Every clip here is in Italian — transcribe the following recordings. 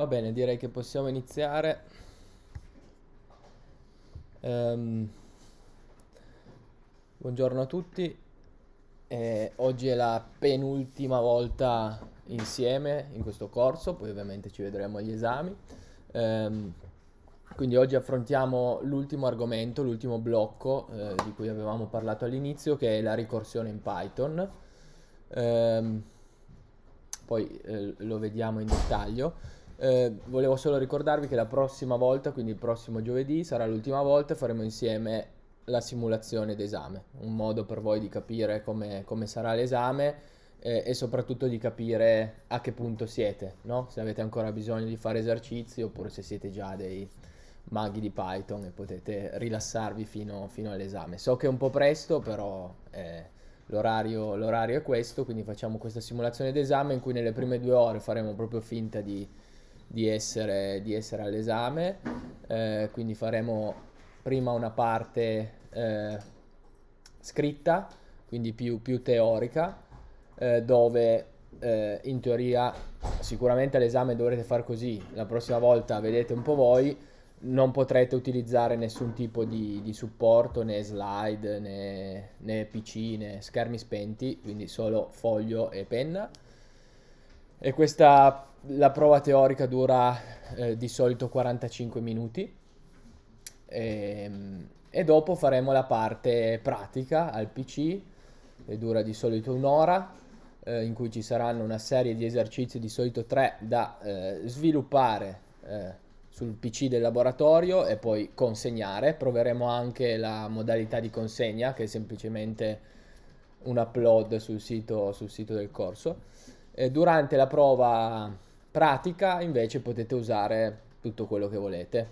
Va bene, direi che possiamo iniziare. Ehm, buongiorno a tutti. Eh, oggi è la penultima volta insieme in questo corso, poi ovviamente ci vedremo agli esami. Ehm, quindi oggi affrontiamo l'ultimo argomento, l'ultimo blocco eh, di cui avevamo parlato all'inizio, che è la ricorsione in Python. Ehm, poi eh, lo vediamo in dettaglio. Eh, volevo solo ricordarvi che la prossima volta, quindi il prossimo giovedì, sarà l'ultima volta e faremo insieme la simulazione d'esame, un modo per voi di capire come, come sarà l'esame eh, e soprattutto di capire a che punto siete, no? se avete ancora bisogno di fare esercizi oppure se siete già dei maghi di Python e potete rilassarvi fino, fino all'esame. So che è un po' presto, però eh, l'orario, l'orario è questo, quindi facciamo questa simulazione d'esame in cui nelle prime due ore faremo proprio finta di di essere, di essere all'esame, eh, quindi faremo prima una parte eh, scritta, quindi più, più teorica, eh, dove eh, in teoria sicuramente all'esame dovrete fare così, la prossima volta vedete un po' voi, non potrete utilizzare nessun tipo di, di supporto, né slide, né, né PC, né schermi spenti, quindi solo foglio e penna. E questa la prova teorica dura eh, di solito 45 minuti e, ehm, e, dopo faremo la parte pratica al PC che dura di solito un'ora eh, in cui ci saranno una serie di esercizi di solito tre da eh, sviluppare eh, sul PC del laboratorio e poi consegnare. Proveremo anche la modalità di consegna che è semplicemente un upload sul sito, sul sito del corso. Durante la prova pratica invece potete usare tutto quello che volete,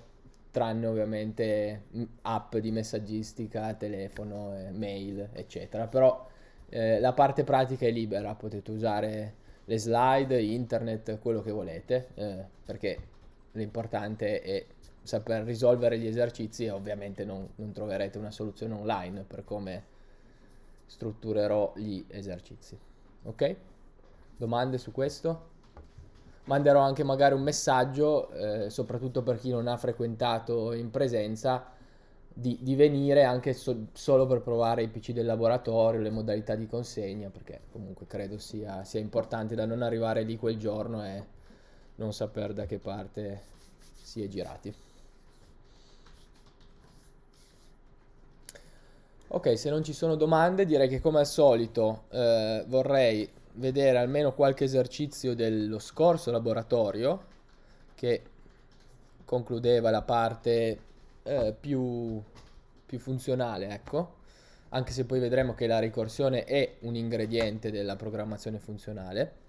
tranne ovviamente mm, app di messaggistica, telefono, eh, mail, eccetera. Però eh, la parte pratica è libera, potete usare le slide, internet, quello che volete, eh, perché l'importante è saper risolvere gli esercizi e ovviamente non, non troverete una soluzione online per come strutturerò gli esercizi. Ok? Domande su questo? manderò anche magari un messaggio, eh, soprattutto per chi non ha frequentato in presenza, di, di venire anche so, solo per provare i PC del laboratorio, le modalità di consegna, perché comunque credo sia, sia importante da non arrivare lì quel giorno e non sapere da che parte si è girati. Ok, se non ci sono domande direi che come al solito eh, vorrei vedere almeno qualche esercizio dello scorso laboratorio che concludeva la parte eh, più, più funzionale, ecco, anche se poi vedremo che la ricorsione è un ingrediente della programmazione funzionale.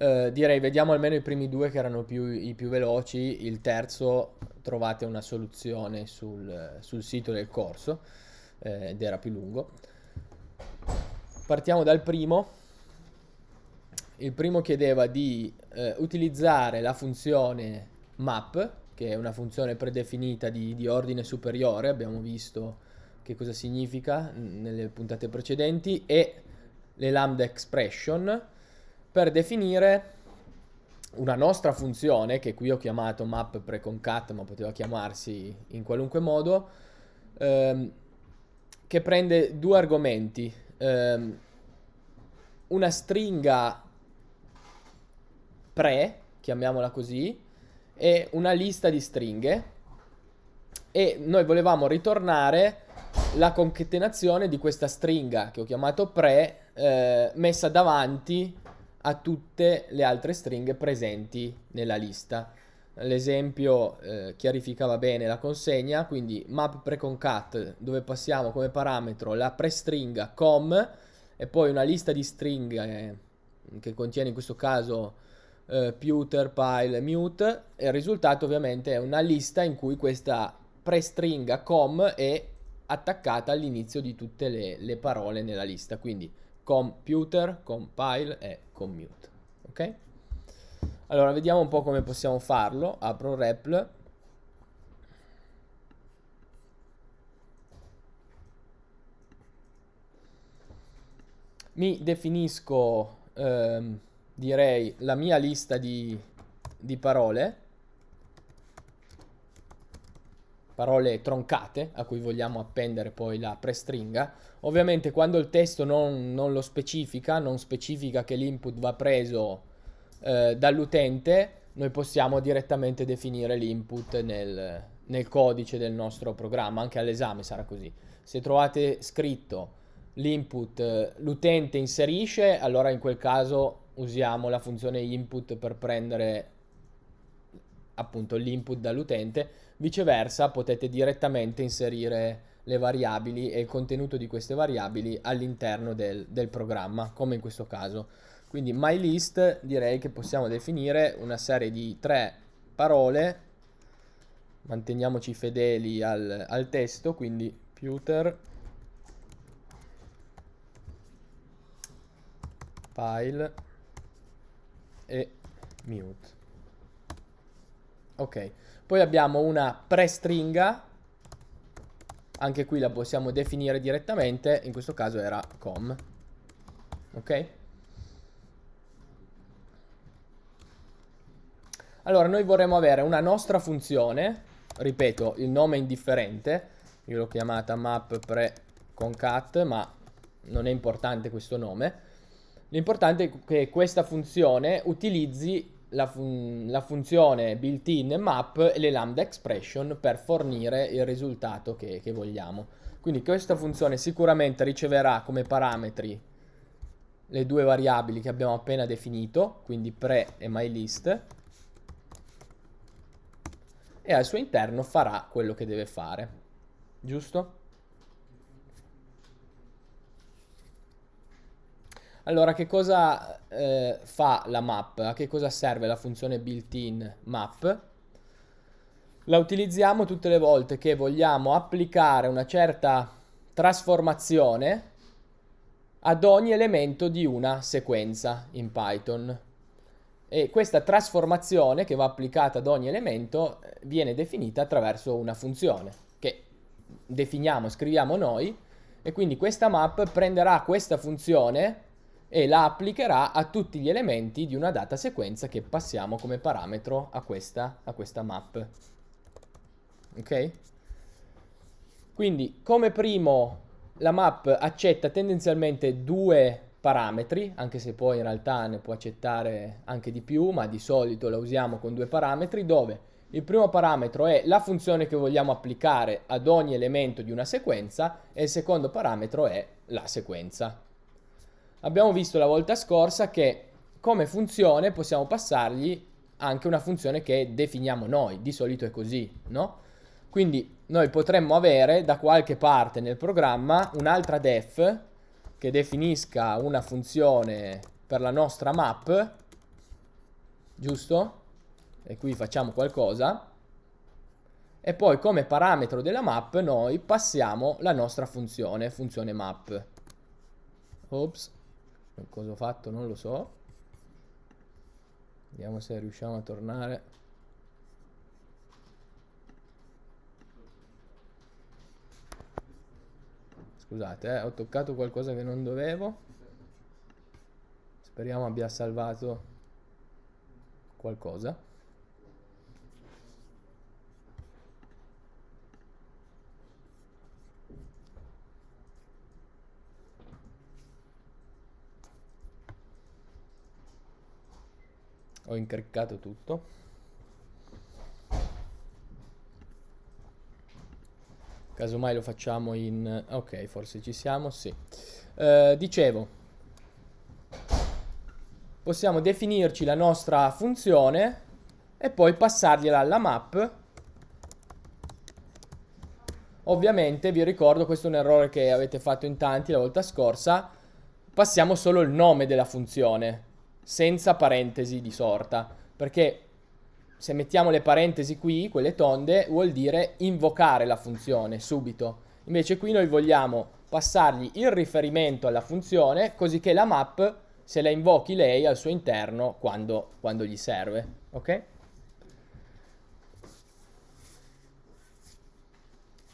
Uh, direi vediamo almeno i primi due che erano più, i più veloci, il terzo trovate una soluzione sul, sul sito del corso eh, ed era più lungo. Partiamo dal primo il primo chiedeva di eh, utilizzare la funzione map, che è una funzione predefinita di, di, ordine superiore, abbiamo visto che cosa significa nelle puntate precedenti, e le lambda expression per definire una nostra funzione, che qui ho chiamato map preconcat, ma poteva chiamarsi in qualunque modo, ehm, che prende due argomenti. Ehm, una stringa pre, chiamiamola così, e una lista di stringhe e noi volevamo ritornare la concatenazione di questa stringa che ho chiamato pre eh, messa davanti a tutte le altre stringhe presenti nella lista. L'esempio eh, chiarificava bene la consegna, quindi map preconcat dove passiamo come parametro la prestringa com e poi una lista di stringhe che contiene in questo caso eh, puter, pile, mute e il risultato ovviamente è una lista in cui questa prestringa com è attaccata all'inizio di tutte le, le parole nella lista, quindi computer, compile e commute. Ok? Allora, vediamo un po' come possiamo farlo. Apro REPL. Mi definisco ehm, direi la mia lista di di parole, parole troncate a cui vogliamo appendere poi la prestringa. Ovviamente quando il testo non, non lo specifica, non specifica che l'input va preso eh, dall'utente, noi possiamo direttamente definire l'input nel, nel codice del nostro programma, anche all'esame sarà così. Se trovate scritto l'input eh, l'utente inserisce, allora in quel caso usiamo la funzione input per prendere appunto l'input dall'utente, viceversa potete direttamente inserire le variabili e il contenuto di queste variabili all'interno del, del programma, come in questo caso. Quindi myList direi che possiamo definire una serie di tre parole, manteniamoci fedeli al, al testo, quindi computer file e mute. Ok poi abbiamo una prestringa. Anche qui la possiamo definire direttamente. In questo caso era com. Ok? Allora noi vorremmo avere una nostra funzione. Ripeto il nome è indifferente. Io l'ho chiamata map pre concat ma non è importante questo nome l'importante è che questa funzione utilizzi la, fun la funzione built-in map e le lambda expression per fornire il risultato che, che vogliamo quindi questa funzione sicuramente riceverà come parametri le due variabili che abbiamo appena definito, quindi pre e mylist, e al suo interno farà quello che deve fare giusto? Allora, che cosa eh, fa la map? A che cosa serve la funzione built-in map? La utilizziamo tutte le volte che vogliamo applicare una certa trasformazione ad ogni elemento di una sequenza in Python. E questa trasformazione che va applicata ad ogni elemento viene definita attraverso una funzione definiamo, scriviamo noi e quindi questa map prenderà questa funzione e la applicherà a tutti gli elementi di una data sequenza che passiamo come parametro a questa, a questa map. Ok? Quindi come primo la map accetta tendenzialmente due parametri, anche se poi in realtà ne può accettare anche di più, ma di solito la usiamo con due parametri, dove il primo parametro è la funzione che vogliamo applicare ad ogni elemento di una sequenza e il secondo parametro è la sequenza. Abbiamo visto la volta scorsa che come funzione possiamo passargli anche una funzione che definiamo noi, di solito è così, no? Quindi noi potremmo avere da qualche parte nel programma un'altra def che definisca una funzione per la nostra map, giusto? e qui facciamo qualcosa e poi come parametro della map noi passiamo la nostra funzione, funzione map. Ops, cosa ho fatto non lo so. Vediamo se riusciamo a tornare. Scusate, eh, ho toccato qualcosa che non dovevo. Speriamo abbia salvato qualcosa. Ho incaricato tutto. Casomai lo facciamo in ok forse ci siamo sì. Eh, dicevo possiamo definirci la nostra funzione e poi passargliela alla map. Ovviamente vi ricordo questo è un errore che avete fatto in tanti la volta scorsa passiamo solo il nome della funzione senza parentesi di sorta, perché se mettiamo le parentesi qui, quelle tonde, vuol dire invocare la funzione subito. Invece qui noi vogliamo passargli il riferimento alla funzione, così che la map se la invochi lei al suo interno quando, quando gli serve. Ok?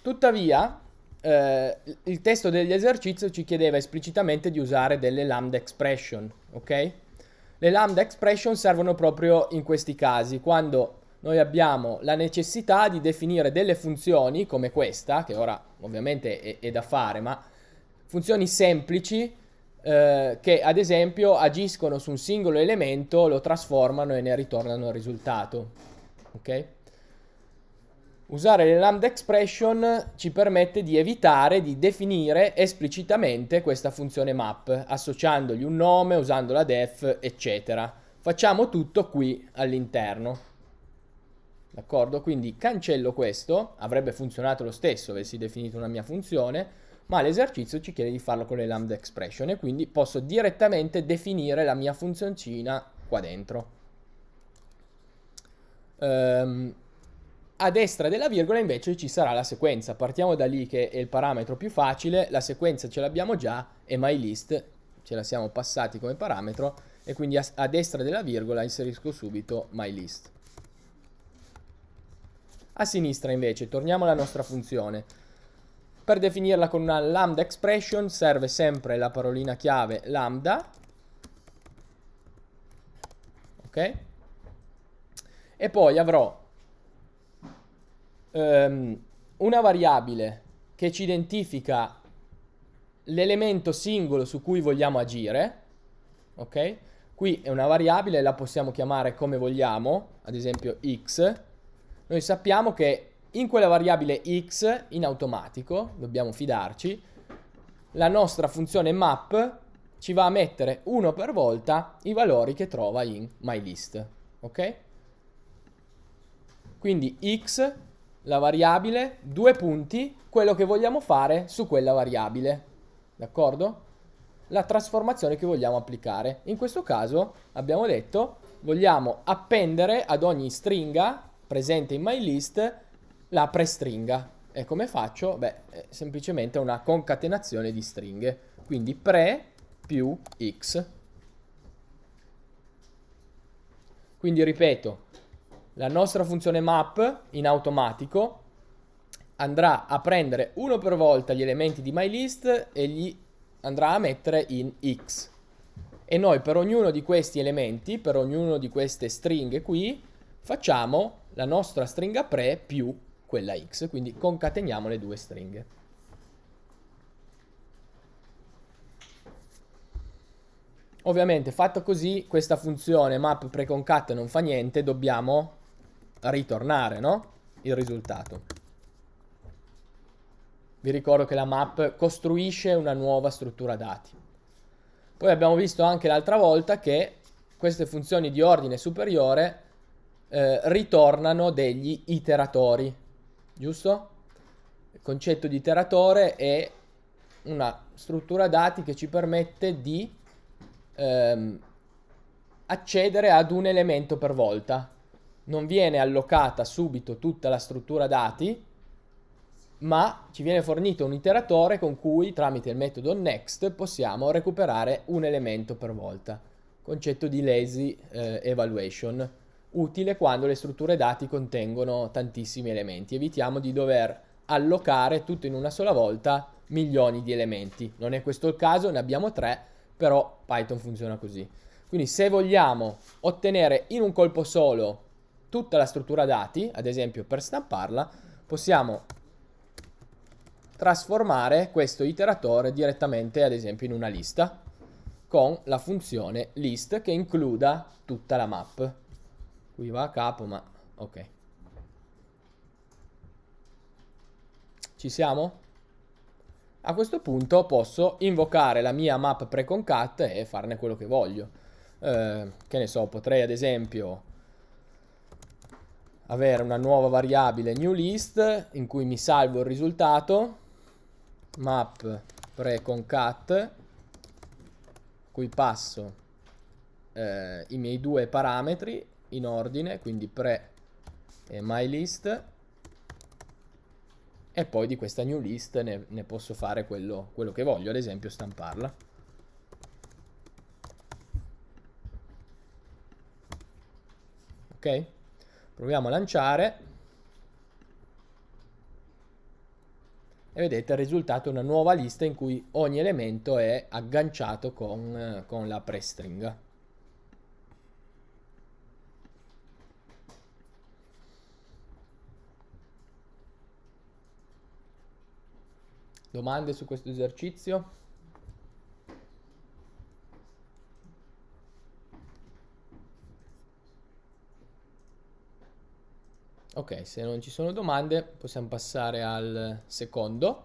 Tuttavia, eh, il testo dell'esercizio ci chiedeva esplicitamente di usare delle lambda expression, ok? Le lambda expression servono proprio in questi casi, quando noi abbiamo la necessità di definire delle funzioni come questa, che ora ovviamente è, è da fare, ma funzioni semplici eh, che ad esempio agiscono su un singolo elemento, lo trasformano e ne ritornano il risultato. Ok? Usare le lambda expression ci permette di evitare di definire esplicitamente questa funzione map, associandogli un nome, usando la def, eccetera. Facciamo tutto qui all'interno. D'accordo? Quindi cancello questo, avrebbe funzionato lo stesso avessi definito una mia funzione, ma l'esercizio ci chiede di farlo con le lambda expression e quindi posso direttamente definire la mia funzioncina qua dentro. Um, a destra della virgola invece ci sarà la sequenza. Partiamo da lì che è il parametro più facile, la sequenza ce l'abbiamo già e mylist ce la siamo passati come parametro e quindi a, a destra della virgola inserisco subito mylist. A sinistra invece torniamo alla nostra funzione. Per definirla con una lambda expression serve sempre la parolina chiave lambda. Ok? E poi avrò um, una variabile che ci identifica l'elemento singolo su cui vogliamo agire. Ok? Qui è una variabile, la possiamo chiamare come vogliamo, ad esempio x. Noi sappiamo che in quella variabile x in automatico, dobbiamo fidarci, la nostra funzione map ci va a mettere uno per volta i valori che trova in mylist, ok? Quindi x, la variabile, due punti, quello che vogliamo fare su quella variabile, d'accordo? La trasformazione che vogliamo applicare. In questo caso abbiamo detto vogliamo appendere ad ogni stringa presente in mylist la prestringa. E come faccio? Beh, è semplicemente una concatenazione di stringhe. Quindi pre più x. Quindi ripeto, la nostra funzione map in automatico andrà a prendere uno per volta gli elementi di mylist e li andrà a mettere in x. E noi per ognuno di questi elementi, per ognuno di queste stringhe qui, facciamo la nostra stringa pre più quella x, quindi concateniamo le due stringhe. Ovviamente fatto così questa funzione map preconcat non fa niente, dobbiamo ritornare no? il risultato. Vi ricordo che la map costruisce una nuova struttura dati. Poi abbiamo visto anche l'altra volta che queste funzioni di ordine superiore eh, ritornano degli iteratori, giusto? Il concetto di iteratore è una struttura dati che ci permette di ehm, accedere ad un elemento per volta. Non viene allocata subito tutta la struttura dati, ma ci viene fornito un iteratore con cui tramite il metodo next possiamo recuperare un elemento per volta. Concetto di lazy eh, evaluation utile quando le strutture dati contengono tantissimi elementi. Evitiamo di dover allocare tutto in una sola volta milioni di elementi. Non è questo il caso, ne abbiamo tre, però Python funziona così. Quindi se vogliamo ottenere in un colpo solo tutta la struttura dati, ad esempio per stamparla, possiamo trasformare questo iteratore direttamente ad esempio in una lista con la funzione list che includa tutta la map. Qui va a capo, ma ok. Ci siamo? A questo punto posso invocare la mia map preconcat e farne quello che voglio. Eh, che ne so, potrei ad esempio avere una nuova variabile newList in cui mi salvo il risultato map preconcat cui passo eh, i miei due parametri in ordine, quindi pre e mylist e poi di questa new list ne, ne posso fare quello, quello che voglio, ad esempio stamparla. Ok? Proviamo a lanciare. E vedete il risultato è una nuova lista in cui ogni elemento è agganciato con, con la prestringa. Domande su questo esercizio? Ok, se non ci sono domande possiamo passare al secondo,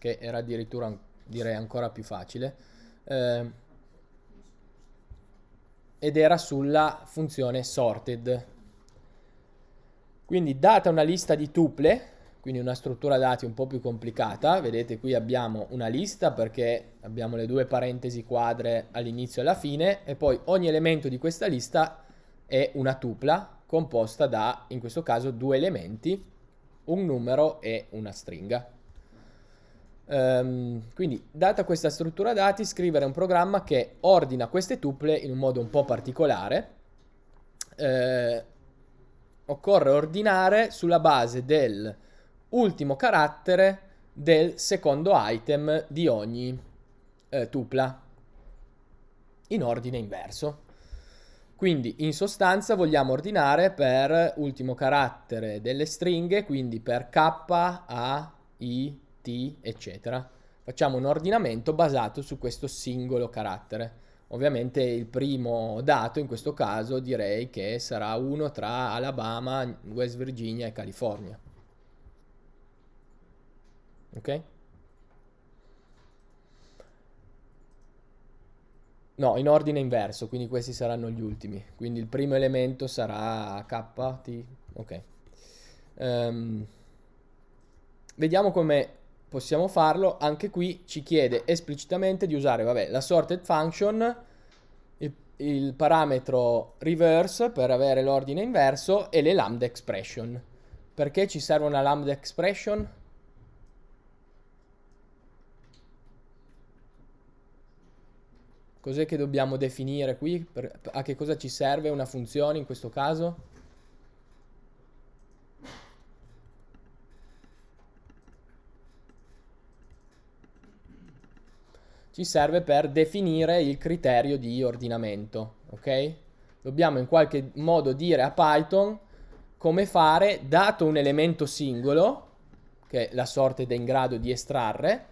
che era addirittura direi ancora più facile, eh, ed era sulla funzione sorted. Quindi data una lista di tuple, quindi una struttura dati un po' più complicata, vedete qui abbiamo una lista perché abbiamo le due parentesi quadre all'inizio e alla fine e poi ogni elemento di questa lista è una tupla composta da, in questo caso, due elementi, un numero e una stringa. Um, quindi, data questa struttura dati, scrivere un programma che ordina queste tuple in un modo un po' particolare. Eh, occorre ordinare sulla base dell'ultimo carattere del secondo item di ogni eh, tupla in ordine inverso. Quindi in sostanza vogliamo ordinare per ultimo carattere delle stringhe, quindi per K, A, I, T, eccetera. Facciamo un ordinamento basato su questo singolo carattere. Ovviamente il primo dato in questo caso direi che sarà uno tra Alabama, West Virginia e California. Ok? No, in ordine inverso, quindi questi saranno gli ultimi. Quindi il primo elemento sarà K, T, ok. Um, vediamo come possiamo farlo. Anche qui ci chiede esplicitamente di usare, vabbè, la sorted function, il, il parametro reverse per avere l'ordine inverso e le lambda expression. Perché ci serve una lambda expression? Cos'è che dobbiamo definire qui? Per, a che cosa ci serve una funzione in questo caso? Ci serve per definire il criterio di ordinamento, ok? Dobbiamo in qualche modo dire a Python come fare, dato un elemento singolo, che la sorte è in grado di estrarre,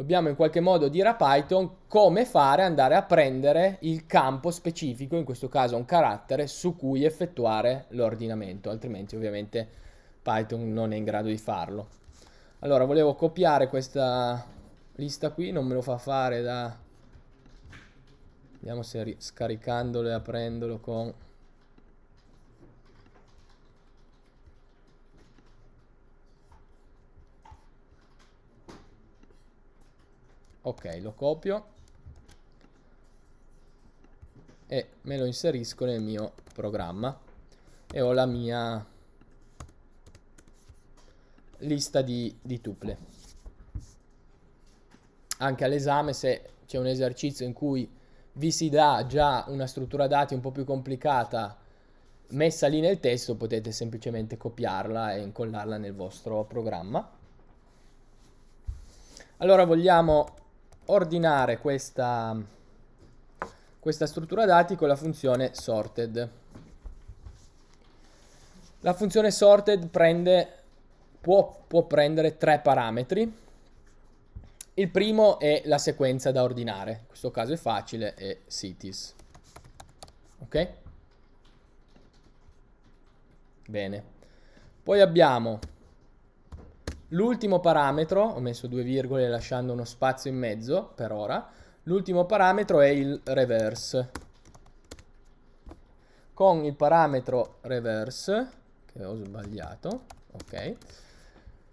dobbiamo in qualche modo dire a Python come fare andare a prendere il campo specifico, in questo caso un carattere, su cui effettuare l'ordinamento, altrimenti ovviamente Python non è in grado di farlo. Allora, volevo copiare questa lista qui, non me lo fa fare da... Vediamo se scaricandolo e aprendolo con... ok lo copio. E me lo inserisco nel mio programma. E ho la mia lista di, di tuple. Anche all'esame se c'è un esercizio in cui vi si dà già una struttura dati un po' più complicata messa lì nel testo potete semplicemente copiarla e incollarla nel vostro programma. Allora vogliamo ordinare questa, questa struttura dati con la funzione sorted. La funzione sorted prende, può, può prendere tre parametri. Il primo è la sequenza da ordinare, in questo caso è facile, è cities. Ok? Bene. Poi abbiamo L'ultimo parametro, ho messo due virgole lasciando uno spazio in mezzo per ora, l'ultimo parametro è il reverse. Con il parametro reverse, che ho sbagliato, ok,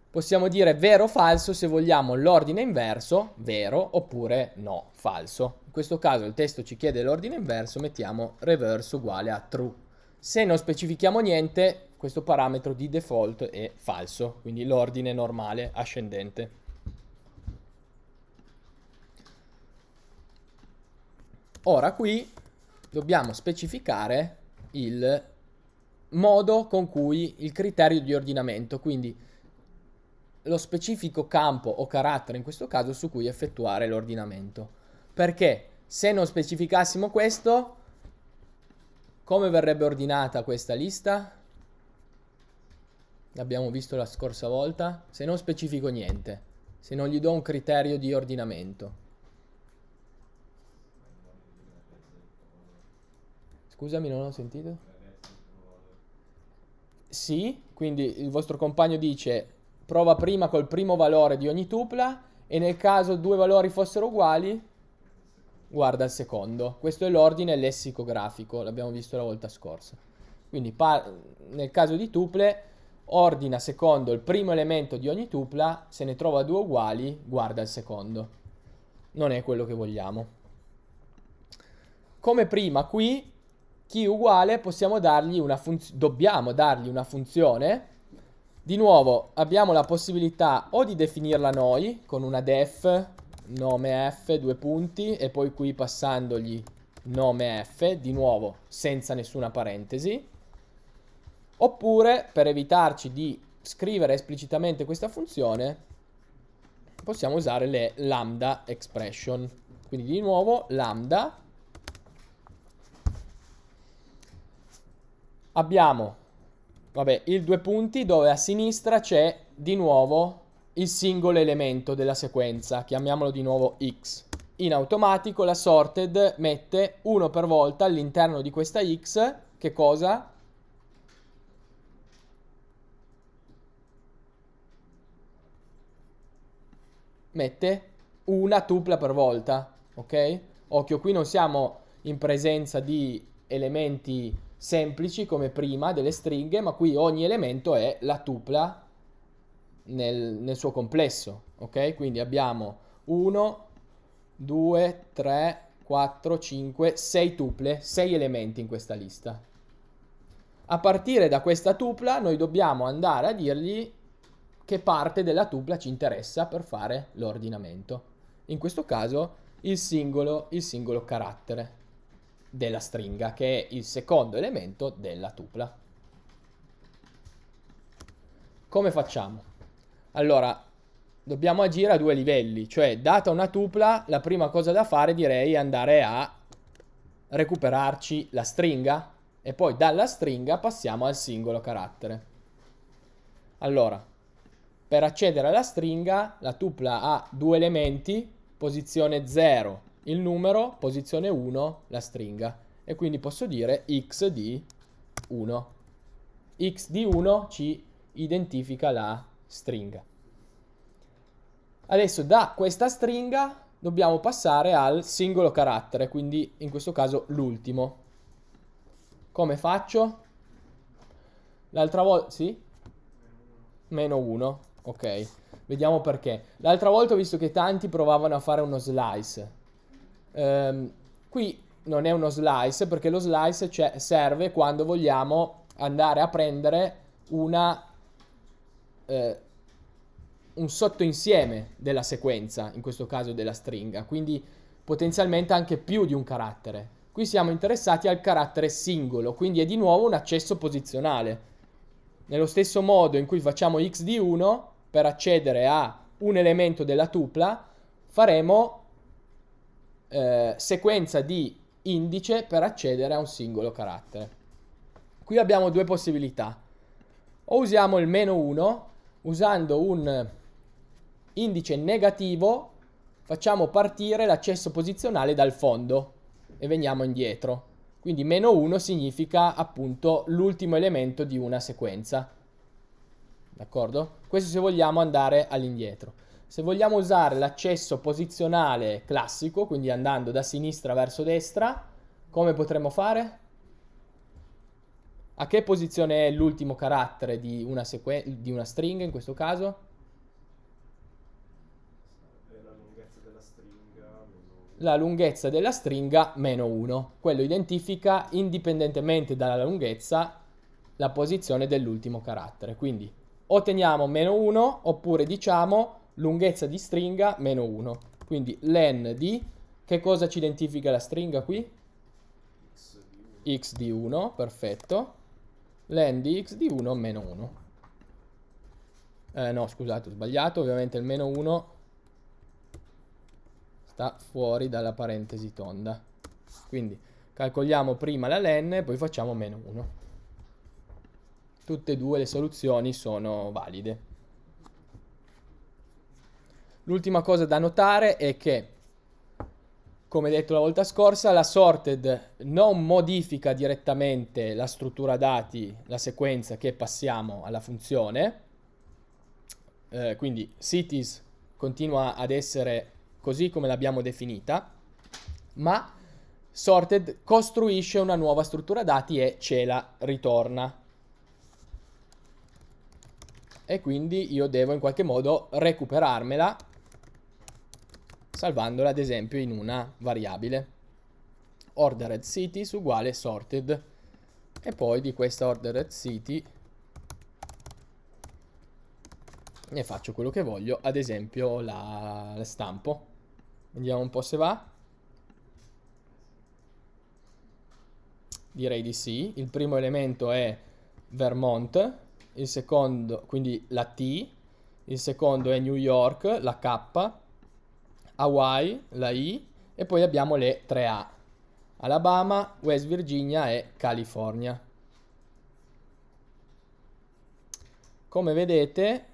possiamo dire vero o falso se vogliamo l'ordine inverso, vero, oppure no, falso. In questo caso il testo ci chiede l'ordine inverso, mettiamo reverse uguale a true. Se non specifichiamo niente, questo parametro di default è falso, quindi l'ordine normale ascendente. Ora qui dobbiamo specificare il modo con cui il criterio di ordinamento, quindi lo specifico campo o carattere in questo caso su cui effettuare l'ordinamento. Perché se non specificassimo questo, come verrebbe ordinata questa lista? l'abbiamo visto la scorsa volta, se non specifico niente, se non gli do un criterio di ordinamento. Scusami, non ho sentito. Sì, quindi il vostro compagno dice prova prima col primo valore di ogni tupla e nel caso due valori fossero uguali, guarda il secondo. Questo è l'ordine lessicografico, l'abbiamo visto la volta scorsa. Quindi nel caso di tuple ordina secondo il primo elemento di ogni tupla, se ne trova due uguali, guarda il secondo. Non è quello che vogliamo. Come prima qui chi uguale possiamo dargli una funzione, dobbiamo dargli una funzione. Di nuovo abbiamo la possibilità o di definirla noi con una def nome f due punti e poi qui passandogli nome f di nuovo senza nessuna parentesi. Oppure per evitarci di scrivere esplicitamente questa funzione possiamo usare le lambda expression. Quindi di nuovo lambda. Abbiamo vabbè, il due punti dove a sinistra c'è di nuovo il singolo elemento della sequenza, chiamiamolo di nuovo x. In automatico la sorted mette uno per volta all'interno di questa x, che cosa? Mette una tupla per volta, ok? Occhio, qui non siamo in presenza di elementi semplici come prima delle stringhe, ma qui ogni elemento è la tupla nel, nel suo complesso, ok? Quindi abbiamo 1, 2, 3, 4, 5, 6 tuple, 6 elementi in questa lista. A partire da questa tupla noi dobbiamo andare a dirgli che parte della tupla ci interessa per fare l'ordinamento. In questo caso il singolo, il singolo carattere della stringa, che è il secondo elemento della tupla. Come facciamo? Allora, dobbiamo agire a due livelli, cioè data una tupla, la prima cosa da fare direi è andare a recuperarci la stringa e poi dalla stringa passiamo al singolo carattere. Allora, per accedere alla stringa, la tupla ha due elementi, posizione 0 il numero, posizione 1, la stringa. E quindi posso dire x di 1. x di 1 ci identifica la stringa. Adesso da questa stringa dobbiamo passare al singolo carattere, quindi in questo caso l'ultimo. Come faccio? L'altra volta... Sì? Meno 1. Ok, vediamo perché. L'altra volta ho visto che tanti provavano a fare uno slice. Ehm, qui non è uno slice perché lo slice serve quando vogliamo andare a prendere una, eh, un sottoinsieme della sequenza, in questo caso della stringa, quindi potenzialmente anche più di un carattere. Qui siamo interessati al carattere singolo, quindi è di nuovo un accesso posizionale. Nello stesso modo in cui facciamo x di 1, per accedere a un elemento della tupla, faremo eh, sequenza di indice per accedere a un singolo carattere. Qui abbiamo due possibilità. O usiamo il meno 1, usando un indice negativo facciamo partire l'accesso posizionale dal fondo e veniamo indietro. Quindi meno 1 significa appunto l'ultimo elemento di una sequenza. D'accordo? Questo se vogliamo andare all'indietro. Se vogliamo usare l'accesso posizionale classico, quindi andando da sinistra verso destra, come potremmo fare? A che posizione è l'ultimo carattere di una, di una stringa in questo caso? La lunghezza della stringa meno... La lunghezza della stringa meno 1. Quello identifica indipendentemente dalla lunghezza la posizione dell'ultimo carattere. Quindi otteniamo meno 1 oppure diciamo lunghezza di stringa meno 1. Quindi len di, che cosa ci identifica la stringa qui? x di 1. x di 1, perfetto. Len di x di 1 meno 1. Eh, no, scusate, ho sbagliato. Ovviamente il meno 1 sta fuori dalla parentesi tonda. Quindi calcoliamo prima la len e poi facciamo meno 1. tutte e due le soluzioni sono valide. L'ultima cosa da notare è che, come detto la volta scorsa, la sorted non modifica direttamente la struttura dati, la sequenza che passiamo alla funzione, eh, quindi cities continua ad essere così come l'abbiamo definita, ma sorted costruisce una nuova struttura dati e ce la ritorna. E quindi io devo in qualche modo recuperarmela salvandola ad esempio in una variabile. Ordered cities uguale sorted e poi di questa ordered city ne faccio quello che voglio, ad esempio la, la stampo. Vediamo un po' se va. Direi di sì. Il primo elemento è Vermont, il secondo, quindi la T, il secondo è New York, la K, Hawaii, la I, e poi abbiamo le 3A. Alabama, West Virginia e California. Come vedete,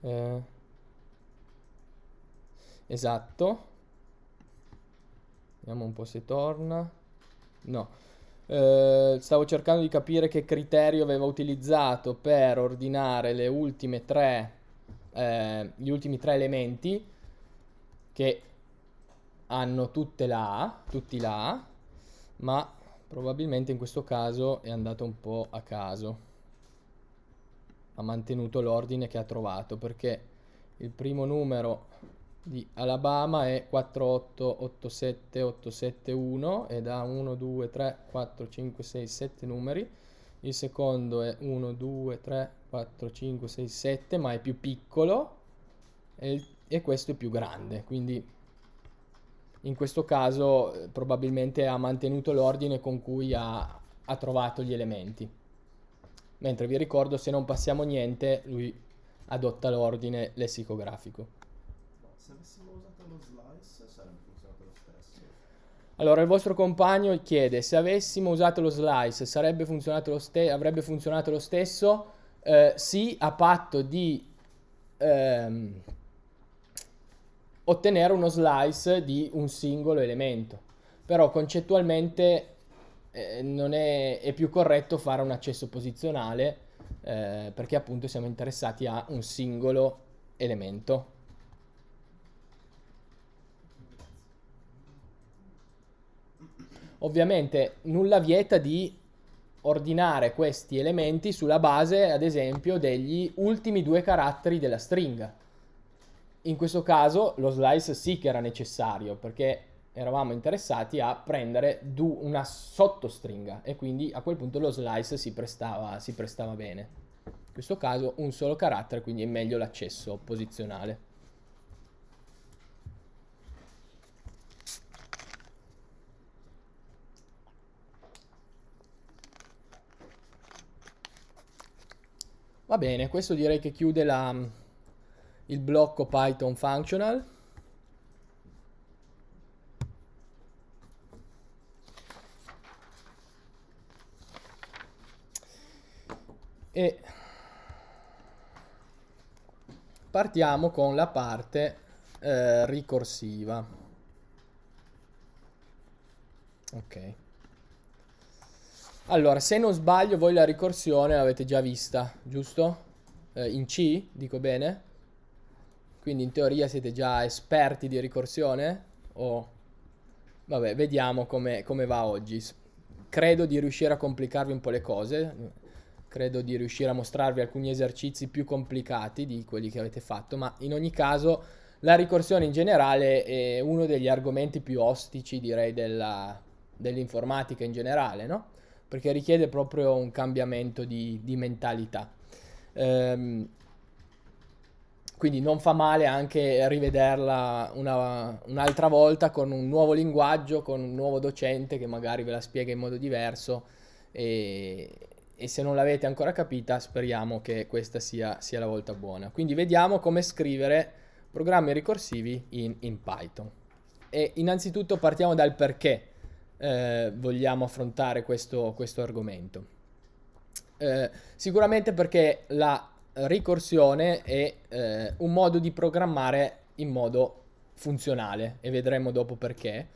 Eh, esatto. Vediamo un po' se torna. No. Eh, stavo cercando di capire che criterio aveva utilizzato per ordinare le ultime tre, eh, gli ultimi tre elementi che hanno tutte la A, tutti la A, ma probabilmente in questo caso è andato un po' a caso. Ha mantenuto l'ordine che ha trovato perché il primo numero di Alabama è 4887871 ed ha 1, 2, 3, 4, 5, 6, 7 numeri. Il secondo è 1, 2, 3, 4, 5, 6, 7 ma è più piccolo e, il, e questo è più grande. Quindi in questo caso eh, probabilmente ha mantenuto l'ordine con cui ha, ha trovato gli elementi. Mentre vi ricordo, se non passiamo niente, lui adotta l'ordine lessicografico. Se avessimo usato lo slice sarebbe funzionato lo stesso. Allora, il vostro compagno chiede se avessimo usato lo slice sarebbe funzionato lo ste- avrebbe funzionato lo stesso? Eh, sì, a patto di ehm, ottenere uno slice di un singolo elemento. Però concettualmente eh, non è, è, più corretto fare un accesso posizionale eh, perché appunto siamo interessati a un singolo elemento. Ovviamente nulla vieta di ordinare questi elementi sulla base, ad esempio, degli ultimi due caratteri della stringa. In questo caso lo slice sì che era necessario perché eravamo interessati a prendere una sottostringa e quindi a quel punto lo slice si prestava, si prestava bene. In questo caso un solo carattere, quindi è meglio l'accesso posizionale. Va bene, questo direi che chiude la, il blocco Python functional. e partiamo con la parte eh, ricorsiva. Ok. Allora, se non sbaglio, voi la ricorsione l'avete già vista, giusto? Eh, in C, dico bene? Quindi in teoria siete già esperti di ricorsione? O... Vabbè, vediamo come, come va oggi. Credo di riuscire a complicarvi un po' le cose credo di riuscire a mostrarvi alcuni esercizi più complicati di quelli che avete fatto, ma in ogni caso la ricorsione in generale è uno degli argomenti più ostici, direi, della, dell'informatica in generale, no? Perché richiede proprio un cambiamento di, di mentalità. Ehm, quindi non fa male anche rivederla una, un'altra volta con un nuovo linguaggio, con un nuovo docente che magari ve la spiega in modo diverso e, e se non l'avete ancora capita speriamo che questa sia, sia la volta buona. Quindi vediamo come scrivere programmi ricorsivi in, in Python. E innanzitutto partiamo dal perché eh, vogliamo affrontare questo, questo argomento. Eh, sicuramente perché la ricorsione è eh, un modo di programmare in modo funzionale e vedremo dopo perché.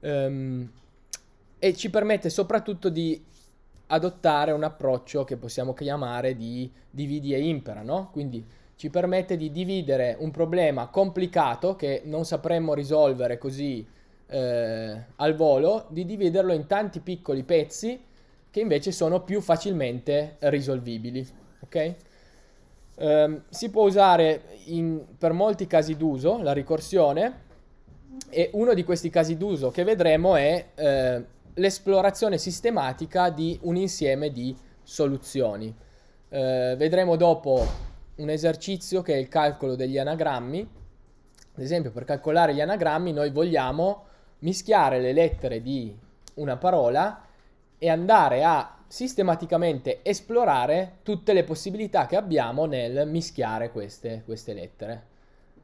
Um, e ci permette soprattutto di adottare un approccio che possiamo chiamare di dividi e impera, no? Quindi ci permette di dividere un problema complicato che non sapremmo risolvere così eh, al volo, di dividerlo in tanti piccoli pezzi che invece sono più facilmente risolvibili. Ok? Um, si può usare in, per molti casi d'uso la ricorsione e uno di questi casi d'uso che vedremo è eh, l'esplorazione sistematica di un insieme di soluzioni. Eh, vedremo dopo un esercizio che è il calcolo degli anagrammi. Ad esempio, per calcolare gli anagrammi noi vogliamo mischiare le lettere di una parola e andare a sistematicamente esplorare tutte le possibilità che abbiamo nel mischiare queste, queste lettere.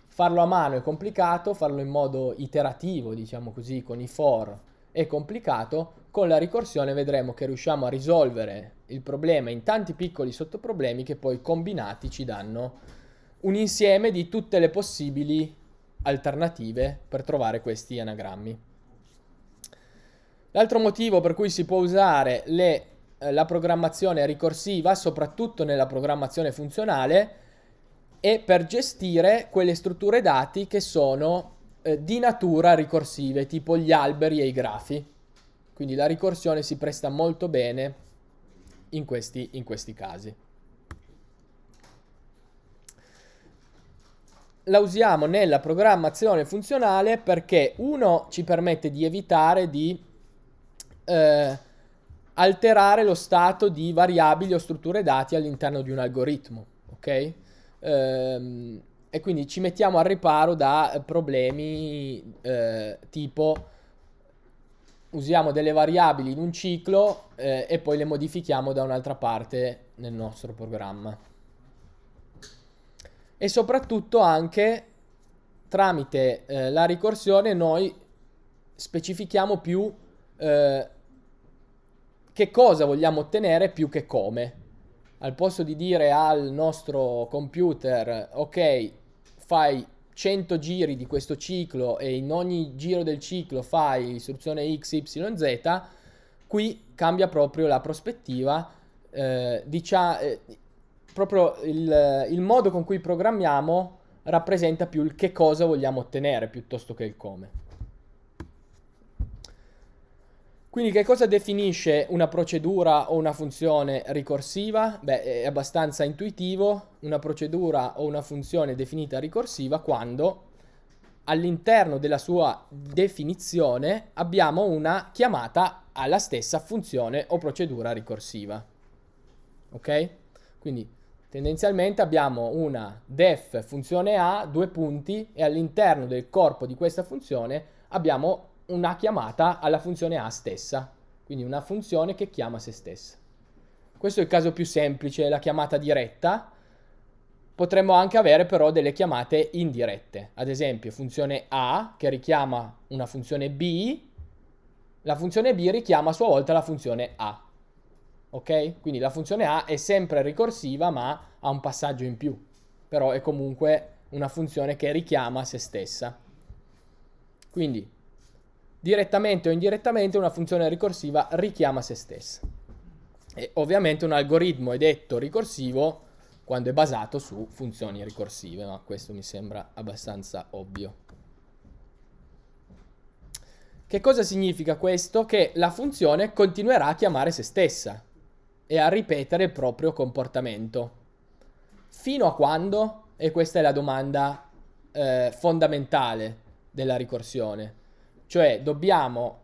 Farlo a mano è complicato, farlo in modo iterativo, diciamo così, con i for è complicato, con la ricorsione vedremo che riusciamo a risolvere il problema in tanti piccoli sottoproblemi che poi combinati ci danno un insieme di tutte le possibili alternative per trovare questi anagrammi. L'altro motivo per cui si può usare le eh, la programmazione ricorsiva, soprattutto nella programmazione funzionale, è per gestire quelle strutture dati che sono eh, di natura ricorsive, tipo gli alberi e i grafi. Quindi la ricorsione si presta molto bene in questi, in questi casi. La usiamo nella programmazione funzionale perché uno ci permette di evitare di eh, alterare lo stato di variabili o strutture dati all'interno di un algoritmo, ok? Ehm, e quindi ci mettiamo al riparo da problemi eh, tipo usiamo delle variabili in un ciclo eh, e poi le modifichiamo da un'altra parte nel nostro programma. E soprattutto anche tramite eh, la ricorsione noi specifichiamo più eh, che cosa vogliamo ottenere più che come. Al posto di dire al nostro computer, ok, fai 100 giri di questo ciclo e in ogni giro del ciclo fai istruzione x, y, z, qui cambia proprio la prospettiva, eh, diciamo, eh, proprio il, il modo con cui programmiamo rappresenta più il che cosa vogliamo ottenere piuttosto che il come. Quindi che cosa definisce una procedura o una funzione ricorsiva? Beh, è abbastanza intuitivo, una procedura o una funzione definita ricorsiva quando all'interno della sua definizione abbiamo una chiamata alla stessa funzione o procedura ricorsiva. Ok? Quindi tendenzialmente abbiamo una def funzione A, due punti, e all'interno del corpo di questa funzione abbiamo una chiamata alla funzione A stessa, quindi una funzione che chiama se stessa. Questo è il caso più semplice, la chiamata diretta. Potremmo anche avere però delle chiamate indirette, ad esempio funzione A che richiama una funzione B, la funzione B richiama a sua volta la funzione A. Ok? Quindi la funzione A è sempre ricorsiva ma ha un passaggio in più, però è comunque una funzione che richiama se stessa. Quindi direttamente o indirettamente una funzione ricorsiva richiama se stessa. E ovviamente un algoritmo è detto ricorsivo quando è basato su funzioni ricorsive, ma questo mi sembra abbastanza ovvio. Che cosa significa questo? Che la funzione continuerà a chiamare se stessa e a ripetere il proprio comportamento. Fino a quando? E questa è la domanda eh, fondamentale della ricorsione cioè dobbiamo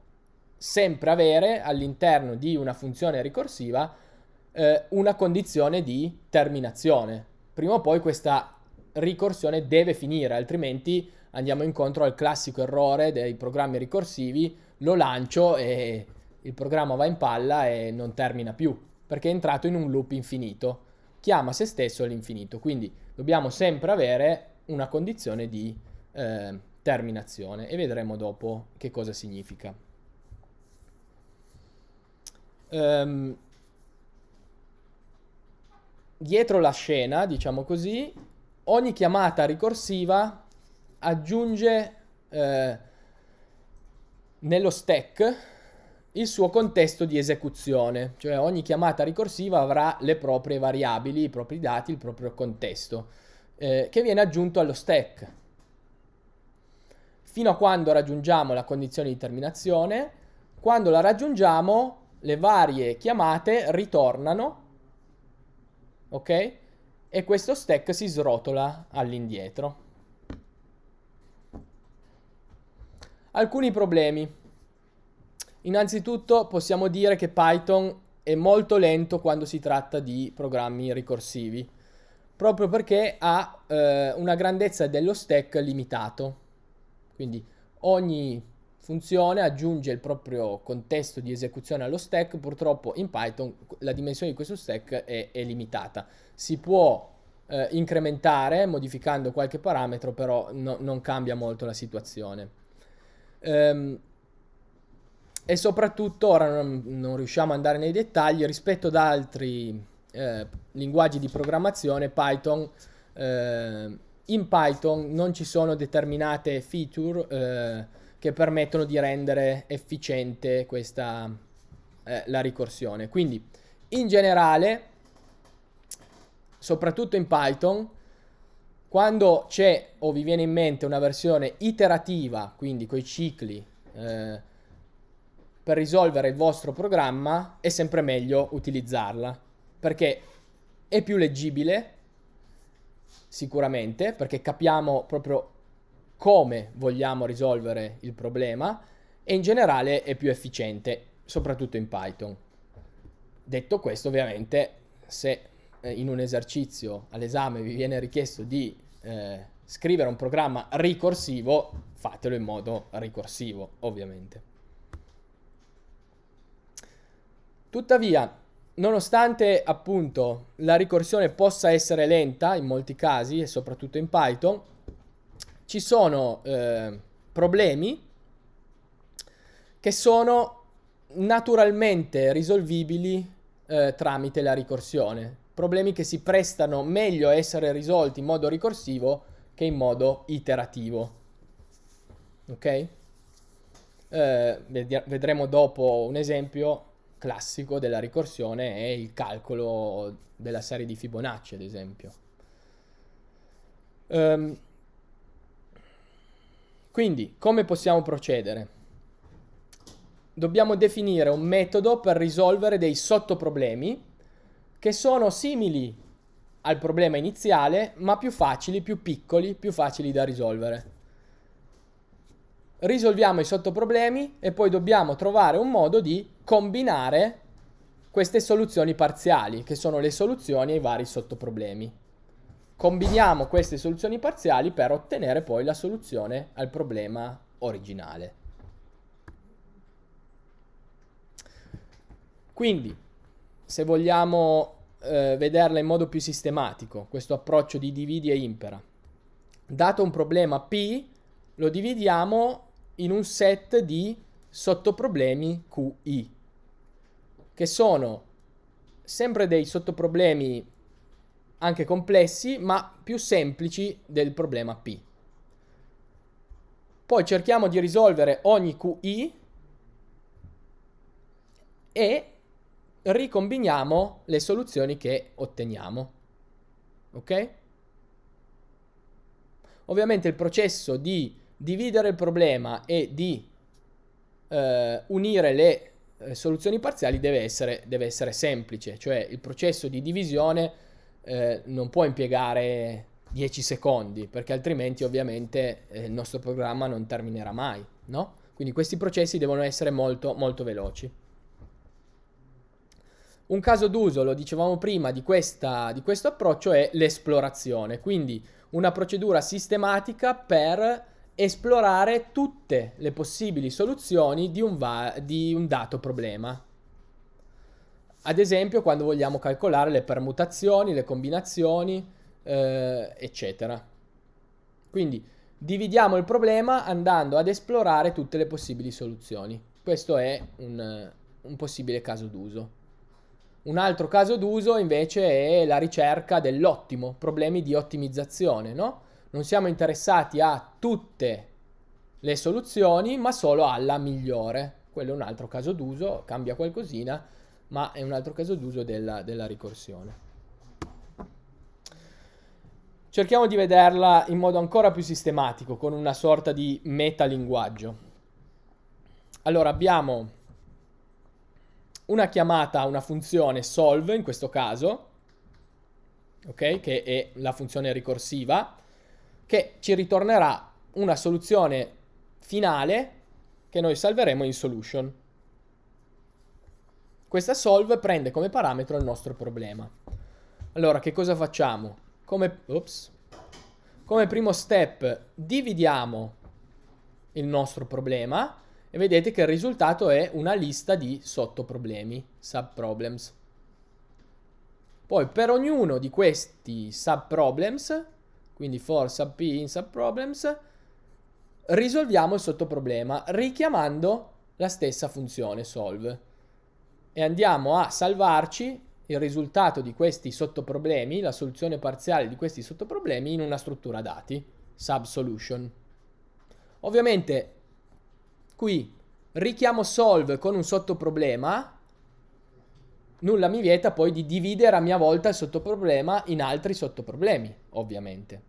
sempre avere all'interno di una funzione ricorsiva eh, una condizione di terminazione. Prima o poi questa ricorsione deve finire, altrimenti andiamo incontro al classico errore dei programmi ricorsivi, lo lancio e il programma va in palla e non termina più, perché è entrato in un loop infinito, chiama se stesso all'infinito, quindi dobbiamo sempre avere una condizione di eh, terminazione e vedremo dopo che cosa significa. ehm, dietro la scena, diciamo così, ogni chiamata ricorsiva aggiunge eh, nello stack il suo contesto di esecuzione, cioè ogni chiamata ricorsiva avrà le proprie variabili, i propri dati, il proprio contesto, eh, che viene aggiunto allo stack. Fino a quando raggiungiamo la condizione di terminazione, quando la raggiungiamo le varie chiamate ritornano, ok? E questo stack si srotola all'indietro. Alcuni problemi. Innanzitutto possiamo dire che Python è molto lento quando si tratta di programmi ricorsivi, proprio perché ha eh, una grandezza dello stack limitato. Quindi ogni funzione aggiunge il proprio contesto di esecuzione allo stack, purtroppo in Python la dimensione di questo stack è, è limitata. Si può eh, incrementare modificando qualche parametro, però no, non cambia molto la situazione. Ehm, e soprattutto, ora non, non, riusciamo ad andare nei dettagli, rispetto ad altri eh, linguaggi di programmazione, Python... Eh, in Python non ci sono determinate feature eh, che permettono di rendere efficiente questa, eh, la ricorsione. Quindi in generale, soprattutto in Python, quando c'è o vi viene in mente una versione iterativa, quindi con i cicli, eh, per risolvere il vostro programma, è sempre meglio utilizzarla, perché è più leggibile, sicuramente, perché capiamo proprio come vogliamo risolvere il problema e in generale è più efficiente, soprattutto in Python. Detto questo, ovviamente, se eh, in un esercizio all'esame vi viene richiesto di eh, scrivere un programma ricorsivo, fatelo in modo ricorsivo, ovviamente. Tuttavia, nonostante appunto la ricorsione possa essere lenta in molti casi e soprattutto in Python, ci sono eh, problemi che sono naturalmente risolvibili eh, tramite la ricorsione. Problemi che si prestano meglio a essere risolti in modo ricorsivo che in modo iterativo. Ok? Eh, vedremo dopo un esempio classico della ricorsione è il calcolo della serie di Fibonacci, ad esempio. Um, quindi, come possiamo procedere? Dobbiamo definire un metodo per risolvere dei sottoproblemi che sono simili al problema iniziale, ma più facili, più piccoli, più facili da risolvere. Risolviamo i sottoproblemi e poi dobbiamo trovare un modo di combinare queste soluzioni parziali, che sono le soluzioni ai vari sottoproblemi. Combiniamo queste soluzioni parziali per ottenere poi la soluzione al problema originale. Quindi, se vogliamo eh, vederla in modo più sistematico, questo approccio di dividi e impera, dato un problema P, lo dividiamo in un set di sottoproblemi QI, che sono sempre dei sottoproblemi anche complessi, ma più semplici del problema P. Poi cerchiamo di risolvere ogni QI e ricombiniamo le soluzioni che otteniamo. Ok? Ovviamente il processo di dividere il problema e di eh, unire le eh, soluzioni parziali deve essere, deve essere semplice, cioè il processo di divisione eh, non può impiegare 10 secondi, perché altrimenti ovviamente eh, il nostro programma non terminerà mai, no? Quindi questi processi devono essere molto, molto veloci. Un caso d'uso, lo dicevamo prima, di, questa, di questo approccio è l'esplorazione, quindi una procedura sistematica per esplorare tutte le possibili soluzioni di un, di un dato problema. Ad esempio quando vogliamo calcolare le permutazioni, le combinazioni, eh, eccetera. Quindi dividiamo il problema andando ad esplorare tutte le possibili soluzioni. Questo è un, un possibile caso d'uso. Un altro caso d'uso invece è la ricerca dell'ottimo, problemi di ottimizzazione, no? Non siamo interessati a tutte le soluzioni, ma solo alla migliore. Quello è un altro caso d'uso, cambia qualcosina, ma è un altro caso d'uso della, della ricorsione. Cerchiamo di vederla in modo ancora più sistematico, con una sorta di metalinguaggio. Allora abbiamo una chiamata a una funzione solve, in questo caso, ok, che è la funzione ricorsiva, che ci ritornerà una soluzione finale che noi salveremo in solution. Questa solve prende come parametro il nostro problema. Allora, che cosa facciamo? Come, ops, come primo step dividiamo il nostro problema e vedete che il risultato è una lista di sottoproblemi, subproblems. Poi per ognuno di questi subproblems, quindi for sub p in subproblems, risolviamo il sottoproblema richiamando la stessa funzione solve e andiamo a salvarci il risultato di questi sottoproblemi, la soluzione parziale di questi sottoproblemi in una struttura dati, subsolution. Ovviamente qui richiamo solve con un sottoproblema, nulla mi vieta poi di dividere a mia volta il sottoproblema in altri sottoproblemi, ovviamente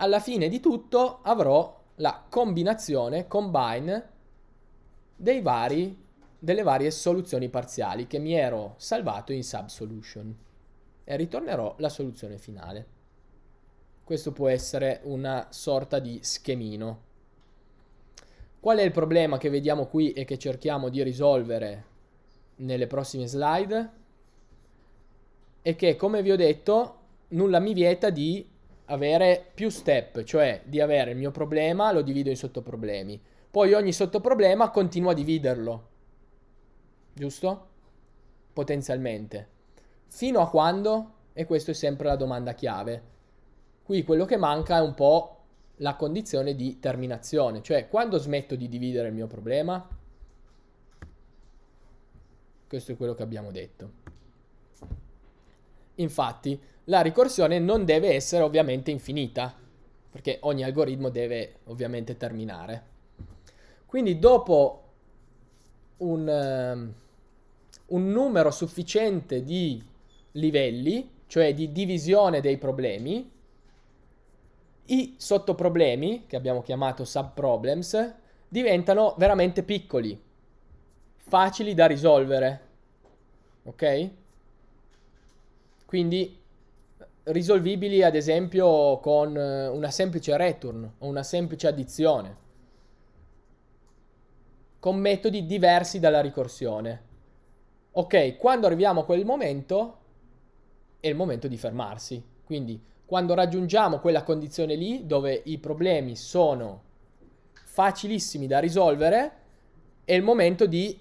alla fine di tutto avrò la combinazione, combine, dei vari, delle varie soluzioni parziali che mi ero salvato in subsolution e ritornerò la soluzione finale. Questo può essere una sorta di schemino. Qual è il problema che vediamo qui e che cerchiamo di risolvere nelle prossime slide? È che, come vi ho detto, nulla mi vieta di avere più step, cioè di avere il mio problema, lo divido in sottoproblemi. Poi ogni sottoproblema continuo a dividerlo. Giusto? Potenzialmente. Fino a quando? E questa è sempre la domanda chiave. Qui quello che manca è un po' la condizione di terminazione, cioè quando smetto di dividere il mio problema? Questo è quello che abbiamo detto. Infatti, la ricorsione non deve essere ovviamente infinita, perché ogni algoritmo deve ovviamente terminare. Quindi dopo un, uh, un numero sufficiente di livelli, cioè di divisione dei problemi, i sottoproblemi, che abbiamo chiamato subproblems, diventano veramente piccoli, facili da risolvere. Ok? Quindi risolvibili ad esempio con eh, una semplice return o una semplice addizione, con metodi diversi dalla ricorsione. Ok, quando arriviamo a quel momento è il momento di fermarsi. Quindi quando raggiungiamo quella condizione lì dove i problemi sono facilissimi da risolvere, è il momento di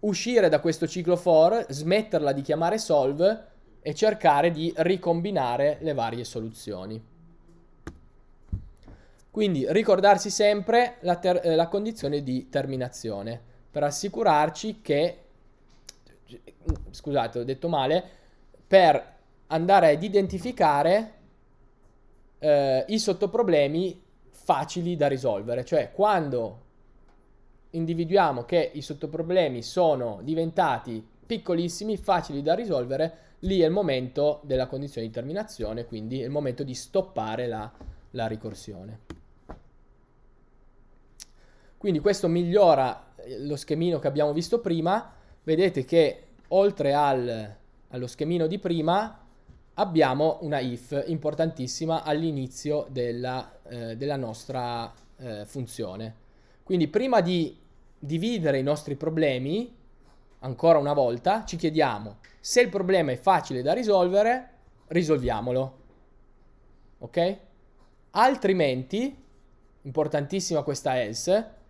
uscire da questo ciclo for, smetterla di chiamare solve e cercare di ricombinare le varie soluzioni. Quindi ricordarsi sempre la, ter- eh, la condizione di terminazione per assicurarci che, scusate ho detto male, per andare ad identificare eh, i sottoproblemi facili da risolvere, cioè quando individuiamo che i sottoproblemi sono diventati piccolissimi, facili da risolvere, lì è il momento della condizione di terminazione, quindi è il momento di stoppare la, la ricorsione. Quindi questo migliora eh, lo schemino che abbiamo visto prima. Vedete che oltre al, allo schemino di prima abbiamo una if importantissima all'inizio della, eh, della nostra eh, funzione. Quindi prima di dividere i nostri problemi, ancora una volta, ci chiediamo se il problema è facile da risolvere, risolviamolo. Ok? Altrimenti, importantissima questa else,